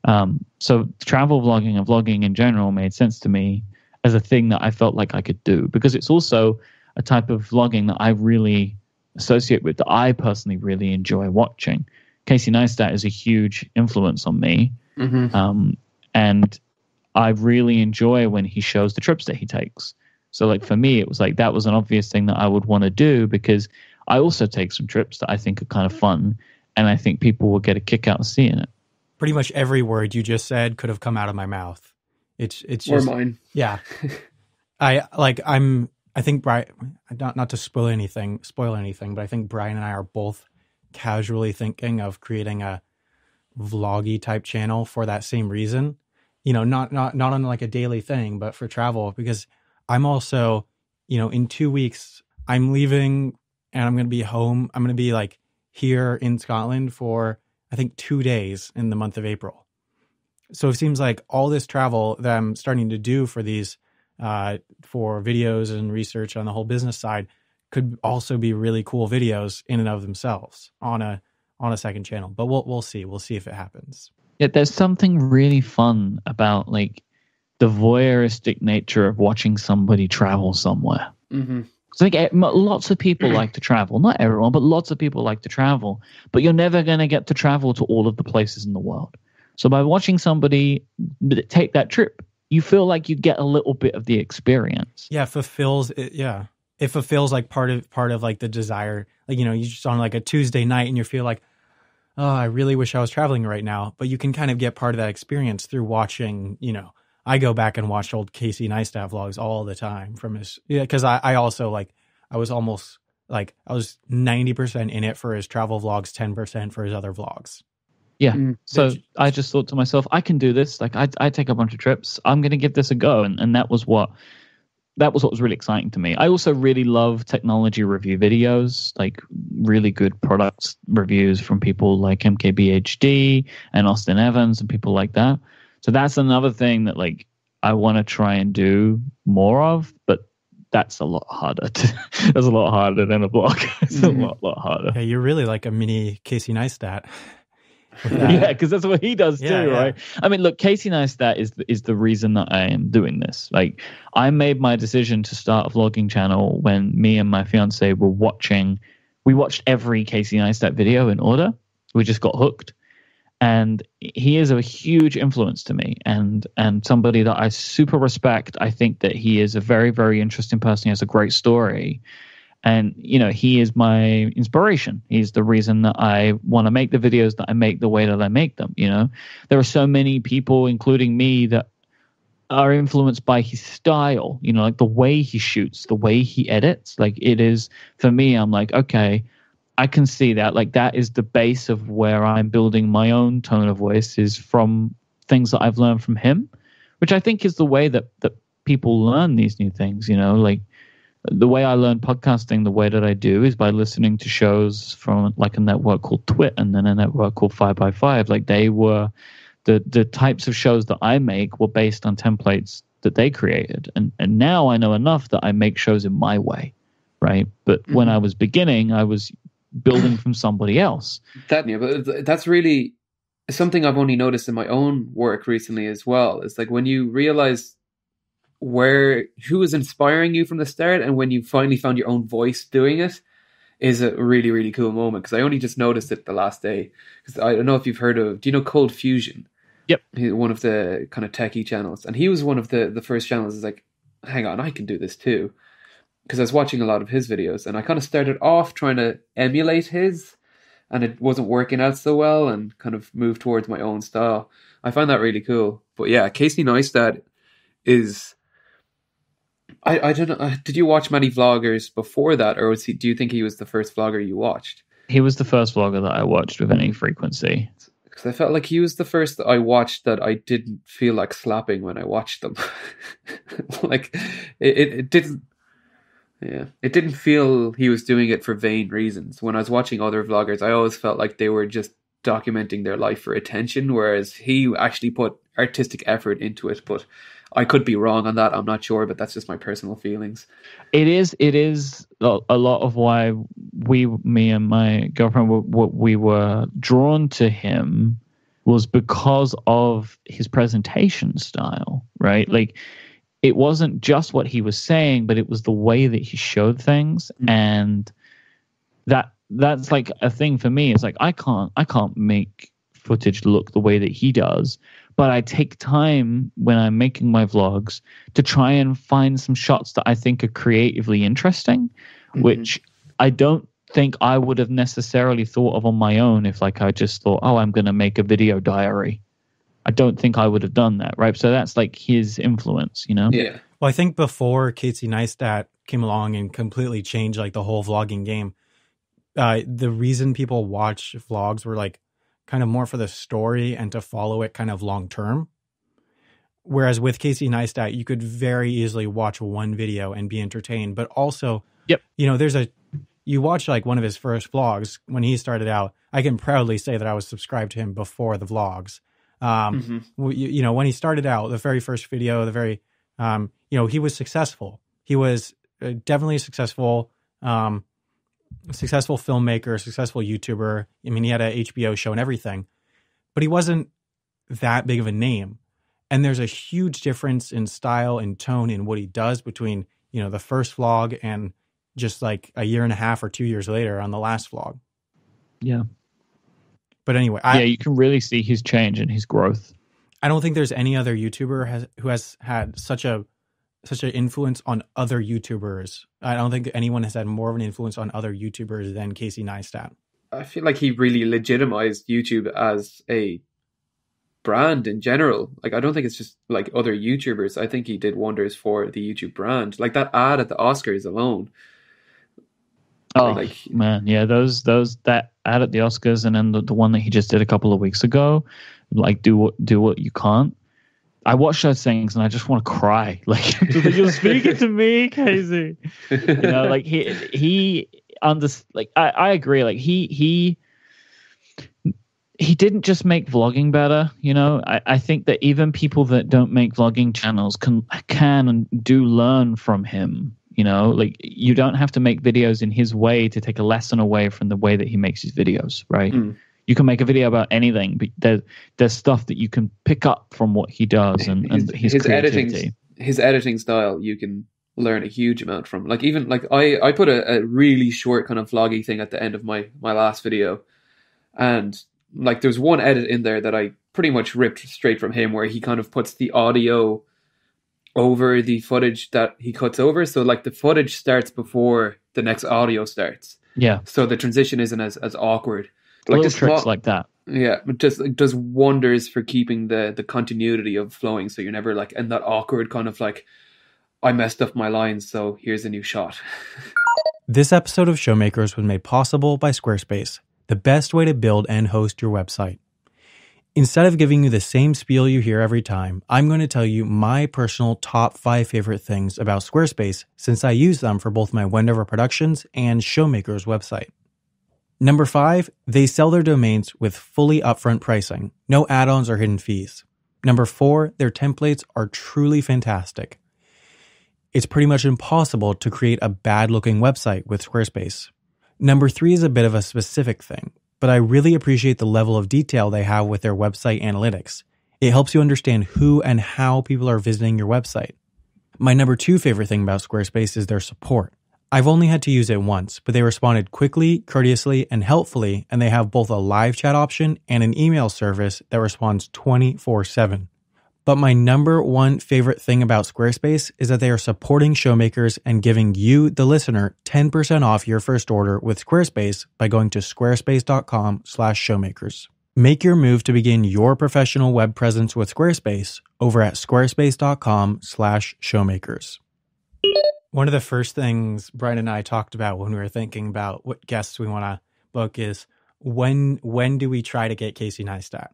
Um, so travel vlogging and vlogging in general made sense to me as a thing that I felt like I could do because it's also a type of vlogging that I really associate with that I personally really enjoy watching. Casey Neistat is a huge influence on me. Mhm. Um, and I really enjoy when he shows the trips that he takes. So, like for me, it was like that was an obvious thing that I would want to do because I also take some trips that I think are kind of fun, and I think people will get a kick out of seeing it. Pretty much every word you just said could have come out of my mouth. It's it's or mine. yeah. [LAUGHS] I like I'm I think Brian not not to spoil anything spoil anything, but I think Brian and I are both casually thinking of creating a vloggy type channel for that same reason. You know, not not not on like a daily thing, but for travel because I'm also, you know, in 2 weeks I'm leaving and I'm going to be home. I'm going to be like here in Scotland for I think 2 days in the month of April. So it seems like all this travel that I'm starting to do for these uh, for videos and research on the whole business side could also be really cool videos in and of themselves on a on a second channel. But we'll we'll see. We'll see if it happens. Yeah, there's something really fun about like the voyeuristic nature of watching somebody travel somewhere. hmm It's like eh, lots of people like to travel. Not everyone, but lots of people like to travel. But you're never going to get to travel to all of the places in the world. So by watching somebody take that trip, you feel like you get a little bit of the experience. Yeah, fulfills it. Yeah, it fulfills like part of part of like the desire. Like you know, you just on like a Tuesday night and you feel like, oh, I really wish I was traveling right now. But you can kind of get part of that experience through watching. You know, I go back and watch old Casey Neistat vlogs all the time from his yeah, because I I also like I was almost like I was ninety percent in it for his travel vlogs, ten percent for his other vlogs. Yeah. Mm. So you- I just thought to myself, I can do this. Like I, I take a bunch of trips. I'm going to give this a go, and and that was what that was what was really exciting to me. I also really love technology review videos, like really good products reviews from people like MKBHD and Austin Evans and people like that. So that's another thing that like I want to try and do more of, but that's a lot harder. To, [LAUGHS] that's a lot harder than a blog. [LAUGHS] it's Mhm. a lot, lot harder. Yeah, you're really like a mini Casey Neistat. [LAUGHS] Yeah, because that's what he does too, Yeah, yeah. right? I mean, look, Casey Neistat is is the reason that I am doing this. Like, I made my decision to start a vlogging channel when me and my fiance were watching. We watched every Casey Neistat video in order. We just got hooked, and he is a huge influence to me, and and somebody that I super respect. I think that he is a very very interesting person. He has a great story, and you know he is my inspiration. He's the reason that i want to make the videos that i make the way that i make them you know? There are so many people including me that are influenced by his style you know like the way he shoots the way he edits. Like it is for me i'm like okay i can see that. Like that is the base of where i'm building my own tone of voice is from things that i've learned from him which i think is the way that that people learn these new things you know? Like the way I learned podcasting the way that I do is by listening to shows from like a network called TWiT and then a network called Five by Five. Like they were the the types of shows that I make were based on templates that they created. And and now I know enough that I make shows in my way. Right. But when Mhm. I was beginning, I was building from somebody else. That yeah, but that's really something I've only noticed in my own work recently as well. It's like when you realize where who was inspiring you from the start, and when you finally found your own voice doing it, is a really really cool moment. Because I only just noticed it the last day. Because I don't know if you've heard of. Do you know Cold Fusion? Yep. He's one of the kind of techie channels, and he was one of the the first channels. Is like, hang on, I can do this too. Because I was watching a lot of his videos, and I kind of started off trying to emulate his, and it wasn't working out so well and kind of moved towards my own style. I find that really cool. But yeah, Casey Neistat is. I, I don't know. uh, Did you watch many vloggers before that, or was he? Do you think he was the first vlogger you watched? He was the first vlogger that I watched with any frequency. Because I felt like he was the first that I watched that I didn't feel like slapping when I watched them. [LAUGHS] like it, it, it didn't. Yeah, it didn't feel he was doing it for vain reasons. When I was watching other vloggers, I always felt like they were just documenting their life for attention, whereas he actually put artistic effort into it. But I could be wrong on that. I'm not sure, but that's just my personal feelings. It is. It is a lot of why we, me and my girlfriend, were, were- we were drawn to him was because of his presentation style, right? Like, it wasn't just what he was saying, but it was the way that he showed things, Mm. and that that's like a thing for me. It's like I can't I can't make footage look the way that he does, but I take time when I'm making my vlogs to try and find some shots that I think are creatively interesting, Mhm. which I don't think I would have necessarily thought of on my own if like I just thought, oh, I'm going to make a video diary. I don't think I would have done that, right? So that's like his influence, you know? Yeah, Well, I think before Casey Neistat came along and completely changed like the whole vlogging game, uh, the reason people watch vlogs were like kind of more for the story and to follow it kind of long term. Whereas with Casey Neistat, you could very easily watch one video and be entertained, but also, Yep. you know, there's a you watch like one of his first vlogs when he started out. I can proudly say that I was subscribed to him before the vlogs. Um, Mhm. you, you know when he started out the very first video the very um you know he was successful he was uh, definitely successful um successful filmmaker successful youtuber i mean he had a hbo show and everything but he wasn't that big of a name and there's a huge difference in style and tone in what he does between you know the first vlog and just like a year and a half or two years later on the last vlog Yeah. but anyway yeah, you can really see his change and his growth. I don't think there's any other YouTuber has who has had such a such an influence on other YouTubers. I don't think anyone has had more of an influence on other YouTubers than Casey Neistat. I feel like he really legitimized YouTube as a brand in general. Like I don't think it's just like other YouTubers. I think he did wonders for the YouTube brand. Like that ad at the Oscars alone. Oh Like- man, yeah, those those that ad at the Oscars and then the, the one that he just did a couple of weeks ago, like do what do what you can't. I watch those things and I just want to cry. [LAUGHS] Like you're speaking to me, [LAUGHS] Casey. You know, like he he under like I, I agree. Like he he he didn't just make vlogging better. You know, I, I think that even people that don't make vlogging channels can can and do learn from him. You know, like you don't have to make videos in his way to take a lesson away from the way that he makes his videos, right? Mm. You can make a video about anything, but there, there's stuff that you can pick up from what he does and, and his, his editing his editing style you can learn a huge amount from. Like even like i i put a, a really short kind of vloggy thing at the end of my my last video. And like there's one edit in there that i pretty much ripped straight from him where he kind of puts the audio over the footage that he cuts over. So like the footage starts before the next audio starts. Yeah, so the transition isn't as as awkward little just tricks small- like that. yeah, just it does wonders for keeping the the continuity of flowing. So you're never like in that awkward kind of like, I messed up my lines, so here's a new shot. [LAUGHS] This episode of Showmakers was made possible by Squarespace, the best way to build and host your website. Instead of giving you the same spiel you hear every time, I'm going to tell you my personal top five favorite things about Squarespace since I use them for both my Wendover Productions and Showmakers website. Number five, they sell their domains with fully upfront pricing, no add ons or hidden fees. Number four, their templates are truly fantastic. It's pretty much impossible to create a bad looking website with Squarespace. Number three is a bit of a specific thing, but I really appreciate the level of detail they have with their website analytics. It helps you understand who and how people are visiting your website. My number two favorite thing about Squarespace is their support. I've only had to use it once, but they responded quickly, courteously, and helpfully, and they have both a live chat option and an email service that responds 24 7. But my number one favorite thing about Squarespace is that they are supporting showmakers and giving you, the listener, 10% off your first order with Squarespace by going to squarespace.com slash showmakers. Make your move to begin your professional web presence with Squarespace over at squarespace.com slash showmakers. One of the first things Brian and I talked about when we were thinking about what guests we want to book is when when do we try to get Casey Neistat?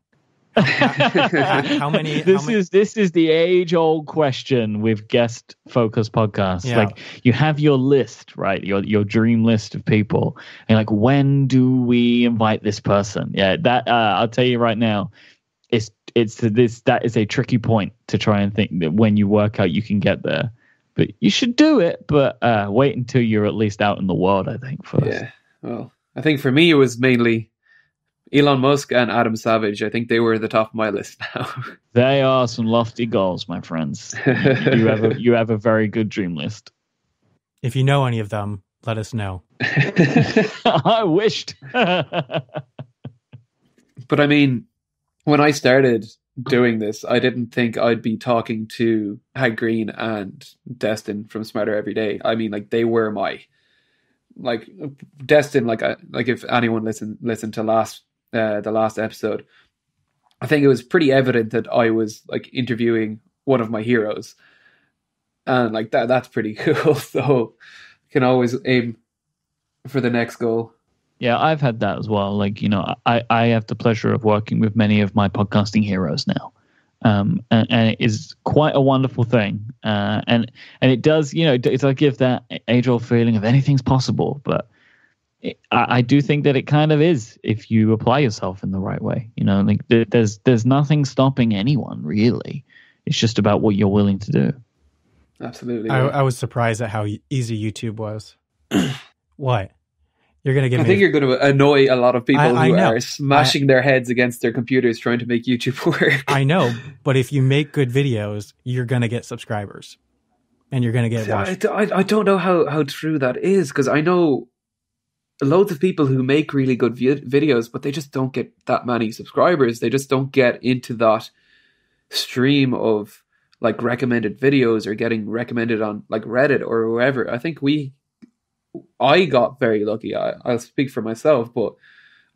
how many? This how many, [LAUGHS] is this is the age old question with guest focused podcasts. Yeah. Like you have your list, right? Your your dream list of people, and like when do we invite this person? Yeah, that uh, I'll tell you right now, it's it's this that is a tricky point to try and think that when you work out you can get there. But you should do it, but uh, wait until you're at least out in the world. I think first. Yeah. Well, I think for me it was mainly Elon Musk and Adam Savage. I think they were at the top of my list [LAUGHS] now. They are some lofty goals, my friends. you have a you have a very good dream list. if you know any of them, let us know. [LAUGHS] [LAUGHS] I wished. but I mean, when I started doing this, I didn't think I'd be talking to Hank Green and Destin from Smarter Every Day. I mean, like they were my like Destin. Like I like if anyone listened listened to last uh, the last episode, I think it was pretty evident that I was like interviewing one of my heroes, and like that that's pretty [LAUGHS] cool. So can always aim for the next goal. Yeah, I've had that as well. Like you know, I I have the pleasure of working with many of my podcasting heroes now. Um, and, and it is quite a wonderful thing, uh, and and it does, you know, it does give that age-old feeling of anything's possible. But it, I, I do think that it kind of is if you apply yourself in the right way. You know, like there, there's there's nothing stopping anyone really. It's just about what you're willing to do. Absolutely. I. I was surprised at how easy YouTube was. [CLEARS THROAT] what? You're gonna give I think you're going to annoy a lot of people I- I who are smashing their heads against their computers trying to make YouTube [LAUGHS] work. I know, but if you make good videos, you're gonna get subscribers, and you're gonna get See, I, watched. I, I don't know how, how true that is because I know loads of people who make really good vi- videos, but they just don't get that many subscribers. They just don't get into that stream of like recommended videos or getting recommended on like Reddit or whoever. I think we, I got very lucky. I, I'll speak for myself, but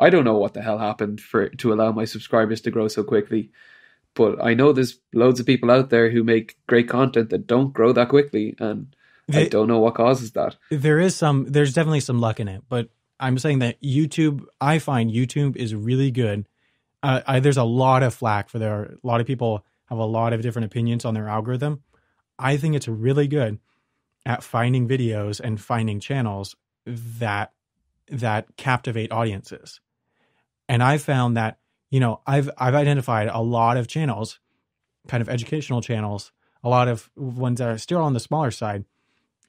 I don't know what the hell happened for to allow my subscribers to grow so quickly. But I know there's loads of people out there who make great content that don't grow that quickly, and I don't know what causes that. there is some there's definitely some luck in it but i'm saying that youtube i find youtube is really good uh, I, there's a lot of flack for there a lot of people have a lot of different opinions on their algorithm i think it's really good at finding videos and finding channels that that captivate audiences and i found that you know i've i've identified a lot of channels kind of educational channels a lot of ones that are still on the smaller side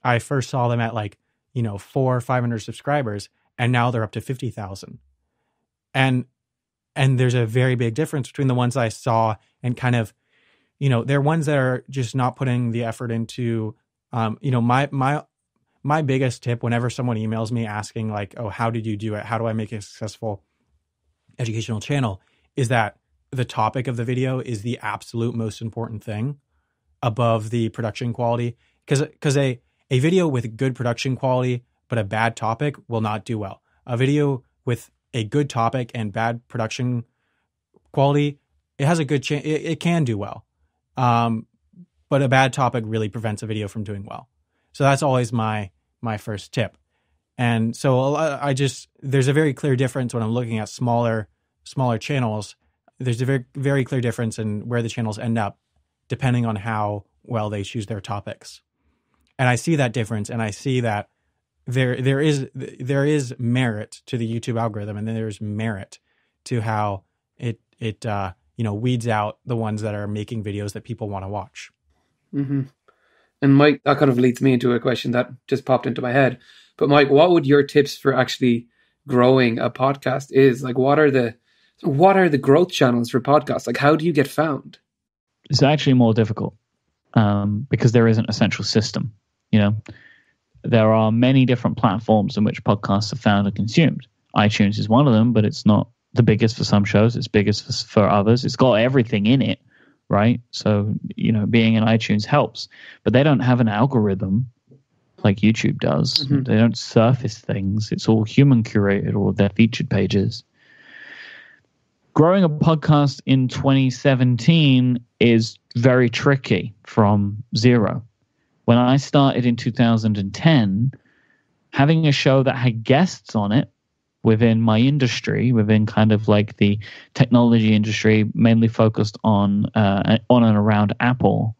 I first saw them at like, you know, four or 500 subscribers, and now they're up to 50,000. And, and there's a very big difference between the ones I saw and kind of, you know, they're ones that are just not putting the effort into, um, you know, my, my, my biggest tip whenever someone emails me asking like, oh, how did you do it? How do I make a successful educational channel? Is that the topic of the video is the absolute most important thing above the production quality. Because, because a, a video with good production quality but a bad topic will not do well. A video with a good topic and bad production quality, it has a good chance. It, it can do well, um, but a bad topic really prevents a video from doing well. So that's always my my first tip. And so I just there's a very clear difference when I'm looking at smaller smaller channels. There's a very very clear difference in where the channels end up, depending on how well they choose their topics and I see that difference, and I see that there there is there is merit to the YouTube algorithm, and then there's merit to how it it uh, you know weeds out the ones that are making videos that people want to watch. Hmm And Myke, that kind of leads me into a question that just popped into my head. But Myke, what would your tips for actually growing a podcast is? Like, what are the what are the growth channels for podcasts? Like, how do you get found? It's actually more difficult um, because there isn't a central system. You know, there are many different platforms in which podcasts are found and consumed. iTunes is one of them, but it's not the biggest for some shows. It's biggest for, for others. It's got everything in it, right? So, you know, being in iTunes helps, but they don't have an algorithm like YouTube does. Mhm. They don't surface things. It's all human curated or their featured pages. Growing a podcast in 2017 is very tricky from zero. When I started in 2010, having a show that had guests on it within my industry, within kind of like the technology industry, mainly focused on uh, on and around Apple,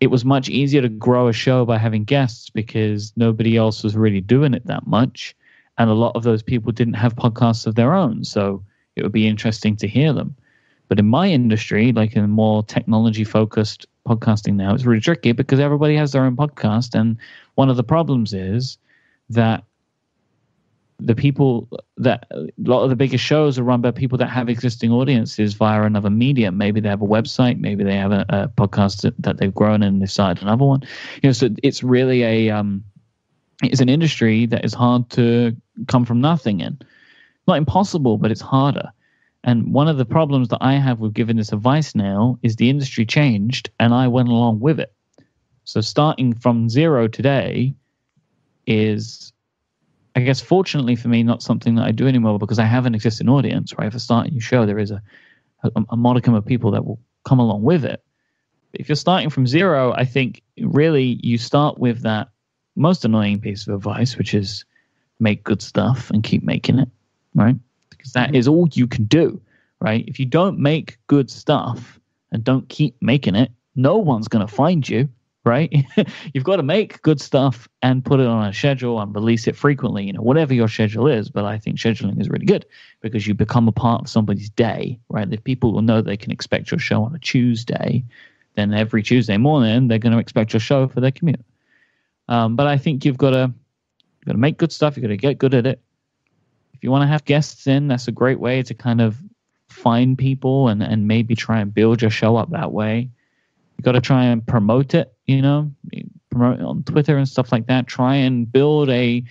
it was much easier to grow a show by having guests because nobody else was really doing it that much, and a lot of those people didn't have podcasts of their own, so it would be interesting to hear them. But in my industry, like in more technology focused podcasting now, it's really tricky because everybody has their own podcast, and one of the problems is that the people that a lot of the biggest shows are run by people that have existing audiences via another medium. Maybe they have a website, maybe they have a, a podcast that, that they've grown and they've started another one. You know, so it's really a um, it's an industry that is hard to come from nothing in. Not impossible, but it's harder. And one of the problems that I have with giving this advice now is the industry changed and I went along with it. So starting from zero today is I guess fortunately for me, not something that I do anymore because I have an existing audience, right? If I start a new show, there is a, a, a modicum of people that will come along with it. If you're starting from zero, I think really you start with that most annoying piece of advice, which is make good stuff and keep making it, right? Because that mm-hmm. is all you can do, right? If you don't make good stuff and don't keep making it, no one's going to find you, right? [LAUGHS] You've got to make good stuff and put it on a schedule and release it frequently, you know, whatever your schedule is. But I think scheduling is really good because you become a part of somebody's day, right? If people will know they can expect your show on a Tuesday, then every Tuesday morning they're going to expect your show for their commute. Um, but I think you've got to you've got to make good stuff. You've got to get good at it. If you want to have guests in, that's a great way to kind of find people and, and maybe try and build your show up that way. You got to try and promote it, you know, promote it on Twitter and stuff like that. Try and build a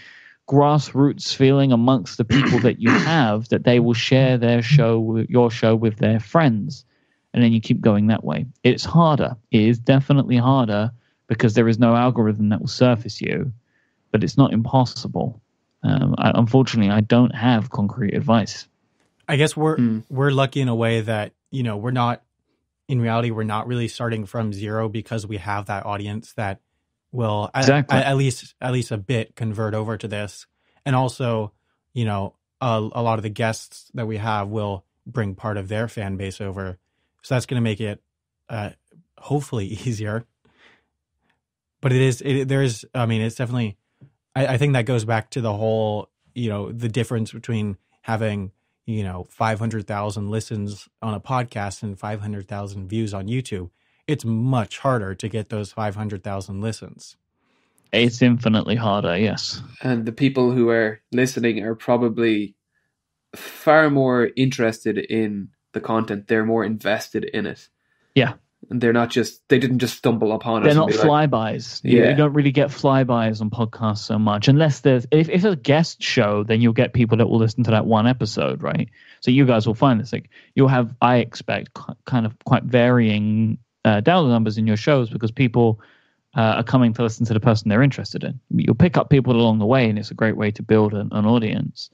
grassroots feeling amongst the people that you have that they will share their show, your show with their friends. And then you keep going that way. It's harder. It is definitely harder because there is no algorithm that will surface you, but it's not impossible. Um, I, unfortunately, I don't have concrete advice. I guess we're Mm. we're lucky in a way that you know we're not in reality we're not really starting from zero because we have that audience that will at- Exactly. at, at least at least a bit convert over to this, and also you know a, a lot of the guests that we have will bring part of their fan base over, so that's going to make it uh, hopefully [LAUGHS] easier. But it is it, there is I mean it's definitely I, I think that goes back to the whole you know the difference between having you know 500,000 listens on a podcast and 500,000 views on YouTube. It's much harder to get those 500,000 listens. It's infinitely harder, yes. and the people who are listening are probably far more interested in the content. They're more invested in it. Yeah. And they're not just they didn't just stumble upon it. They're and not be like, flybys. You, Yeah. you don't really get flybys on podcasts so much, unless there's if, if it's a guest show, then you'll get people that will listen to that one episode, right? So you guys will find this like you'll have, I expect, ki- kind of quite varying uh, download numbers in your shows because people uh, are coming to listen to the person they're interested in. You'll pick up people along the way, and it's a great way to build an, an audience.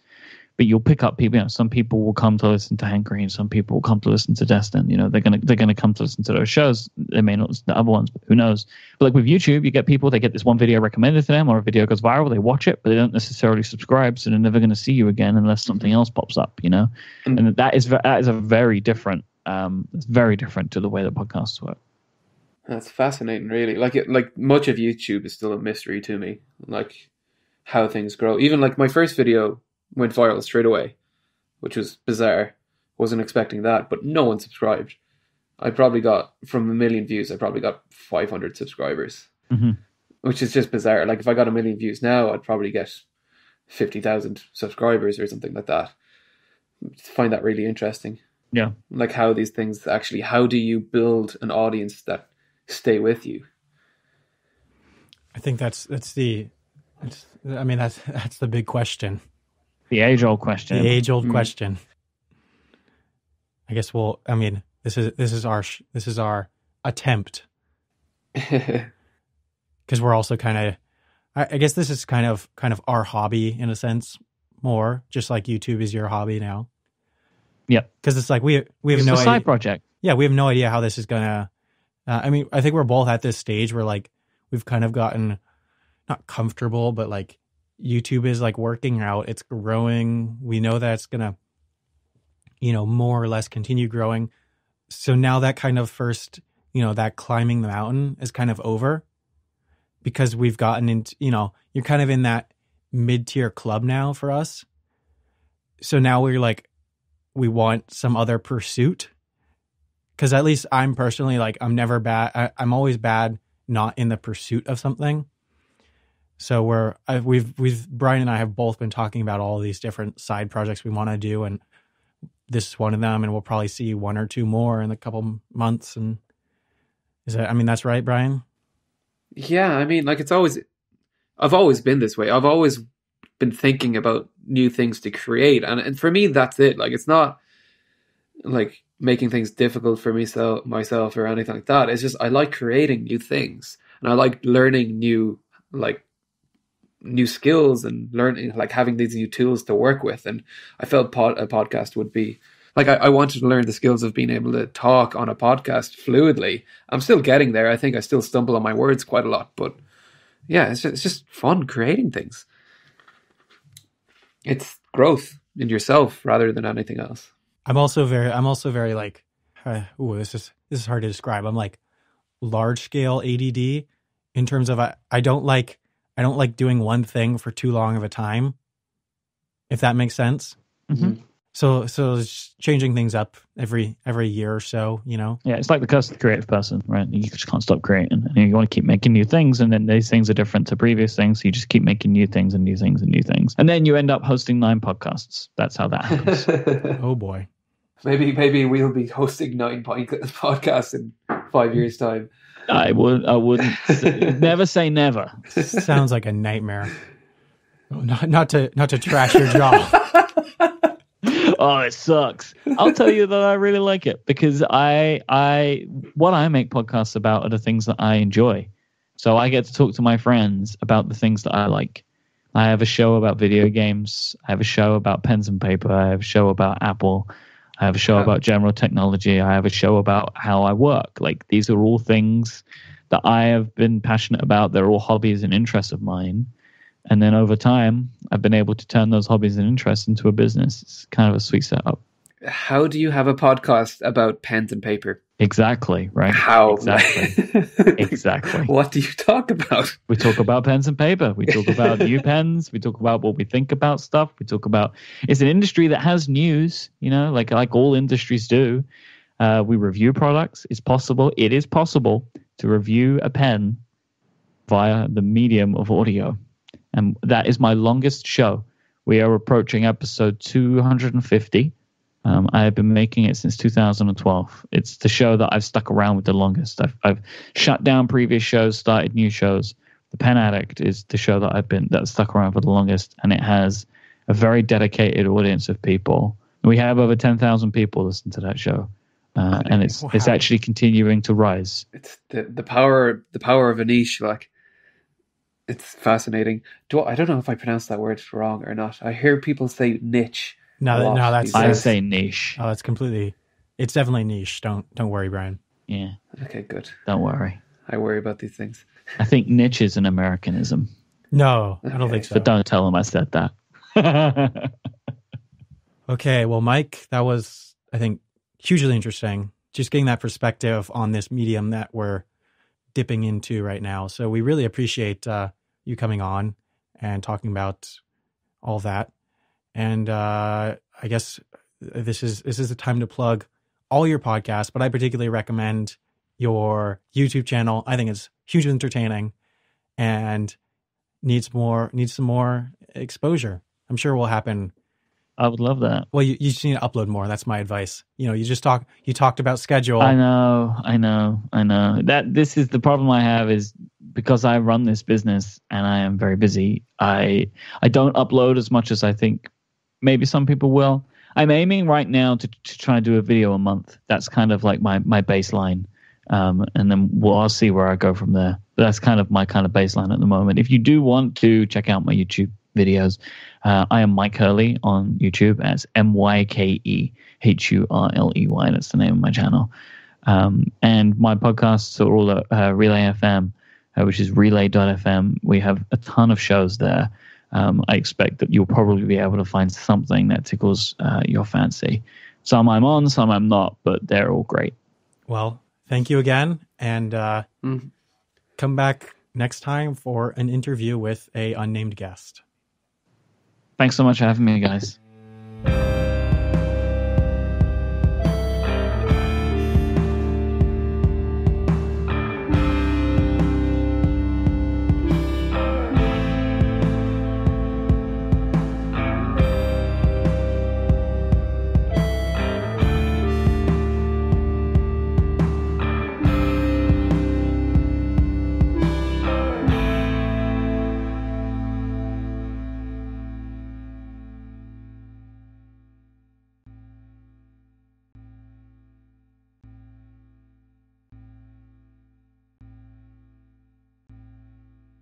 But you'll pick up people. You know, some people will come to listen to Hank Green. Some people will come to listen to Destin. You know, they're gonna they're gonna come to listen to those shows. They may not listen to other ones, but who knows? But like with YouTube, you get people. They get this one video recommended to them, or a video goes viral. They watch it, but they don't necessarily subscribe, so they're never going to see you again unless something else pops up. You know, Mm. and that is that is a very different. Um, it's very different to the way that podcasts work. That's fascinating, really. Like it, like much of YouTube is still a mystery to me. Like how things grow. Even like my first video went viral straight away, which was bizarre. Wasn't expecting that, but no one subscribed. I probably got from a million views. I probably got five hundred subscribers, Mhm. which is just bizarre. Like if I got a million views now, I'd probably get fifty thousand subscribers or something like that. Find that really interesting. Yeah. like how these things actually. How do you build an audience that stay with you? I think that's that's the I mean that's [LAUGHS] that's the big question. The age old question. The age old Mm. question. I guess we'll I mean This is this is our this is our attempt [LAUGHS] because we're also kind of I, I guess this is kind of kind of our hobby in a sense more just like youtube is your hobby now Yeah, because it's like we we have It's no a idea side project. yeah we have no idea how this is gonna uh, i mean i think we're both at this stage where like we've kind of gotten not comfortable but like youtube is like working out. It's growing. We know that it's gonna you know more or less continue growing. So now that kind of first you know that climbing the mountain is kind of over because we've gotten into you know you're kind of in that mid-tier club now for us. So now we're like we want some other pursuit because at least i'm personally like i'm never bad I, i'm always bad not in the pursuit of something so we're I, we've we've brian and i have both been talking about all these different side projects we want to do and this is one of them and we'll probably see one or two more in a couple months and is that i mean that's right brian Yeah, I mean, like it's always, I've always been this way. I've always been thinking about new things to create, and, and for me, that's it. Like it's not like making things difficult for me so myself or anything like that. It's just I like creating new things, and I like learning new like new skills and learning like having these new tools to work with. And I felt pod, a podcast would be like I, I wanted to learn the skills of being able to talk on a podcast fluidly. I'm still getting there. I think I still stumble on my words quite a lot, but yeah, it's just, it's just fun creating things. It's growth in yourself rather than anything else. I'm also very I'm also very like uh, ooh, this is this is hard to describe. I'm like large scale ADD in terms of I, I don't like I don't like doing one thing for too long of a time. If that makes sense. Mhm. So so it's changing things up every every year or so, you know. Yeah, it's like the curse of the creative person, right? You just can't stop creating, and you want to keep making new things, and then these things are different to previous things, so you just keep making new things and new things and new things, and then you end up hosting nine podcasts. That's how that happens. [LAUGHS] Oh boy. maybe maybe we'll be hosting nine podcasts in five years' time. I would, I wouldn't say- [LAUGHS] never say never. Sounds like a nightmare. Oh, Not not to not to trash your job. [LAUGHS] oh, it sucks. I'll tell you that I really like it because I, I, what I make podcasts about are the things that I enjoy. So I get to talk to my friends about the things that I like. I have a show about video games. I have a show about pens and paper. I have a show about Apple. I have a show about general technology. I have a show about how I work. Like these are all things that I have been passionate about. They're all hobbies and interests of mine. And then over time, I've been able to turn those hobbies and interests into a business. It's kind of a sweet setup. How do you have a podcast about pens and paper? Exactly, right? How Exactly. [LAUGHS] Exactly. What do you talk about? We talk about pens and paper. We talk about new [LAUGHS] pens. We talk about what we think about stuff. We talk about it's an industry that has news, you know, like like all industries do. Uh, we review products. It's possible. It is possible to review a pen via the medium of audio, and that is my longest show. We are approaching episode 250. Um, I have been making it since 2012. It's the show that I've stuck around with the longest. I've, I've shut down previous shows, started new shows. The Pen Addict is the show that I've been that stuck around for the longest, and it has a very dedicated audience of people. We have over 10,000 people listen to that show, uh, and it's it's actually continuing to rise. It's the the power the power of a niche. Like it's fascinating. Do I don't know if I pronounced that word wrong or not. I hear people say niche. No, Lot no, that's these I days. say niche. oh, that's completely. It's definitely niche. Don't don't worry, Brian. Yeah, Okay, good. don't worry. I worry about these things. I think niche is an Americanism, No, I don't Okay. think so. but don't tell him I said that. [LAUGHS] Okay, well, Myke, that was I think hugely interesting. Just getting that perspective on this medium that we're dipping into right now. So we really appreciate uh, you coming on and talking about all that. And uh, I guess this is this is the time to plug all your podcasts, but I particularly recommend your YouTube channel. I think it's hugely entertaining and needs more needs some more exposure. I'm sure will happen I would love that. well, you, you just need to upload more. That's my advice. You know, you just talk. You talked about schedule. I know, I know, I know. That this is the problem I have is because I run this business and I am very busy. I I don't upload as much as I think maybe some people will. I'm aiming right now to, to try and do a video a month. That's kind of like my my baseline, um, and then we'll I'll see where I go from there. But that's kind of my kind of baseline at the moment. If you do want to check out my YouTube videos, uh, I am Myke Hurley on YouTube as M Y K E H U R L E Y. That's the name of my channel. Um, and my podcasts are all at uh, Relay FM, uh, which is relay.fm. We have a ton of shows there. Um, I expect that you'll probably be able to find something that tickles uh, your fancy. Some I'm on, some I'm not, but they're all great. Well, thank you again, and uh, Mhm. come back next time for an interview with a unnamed guest. Thanks so much for having me, guys.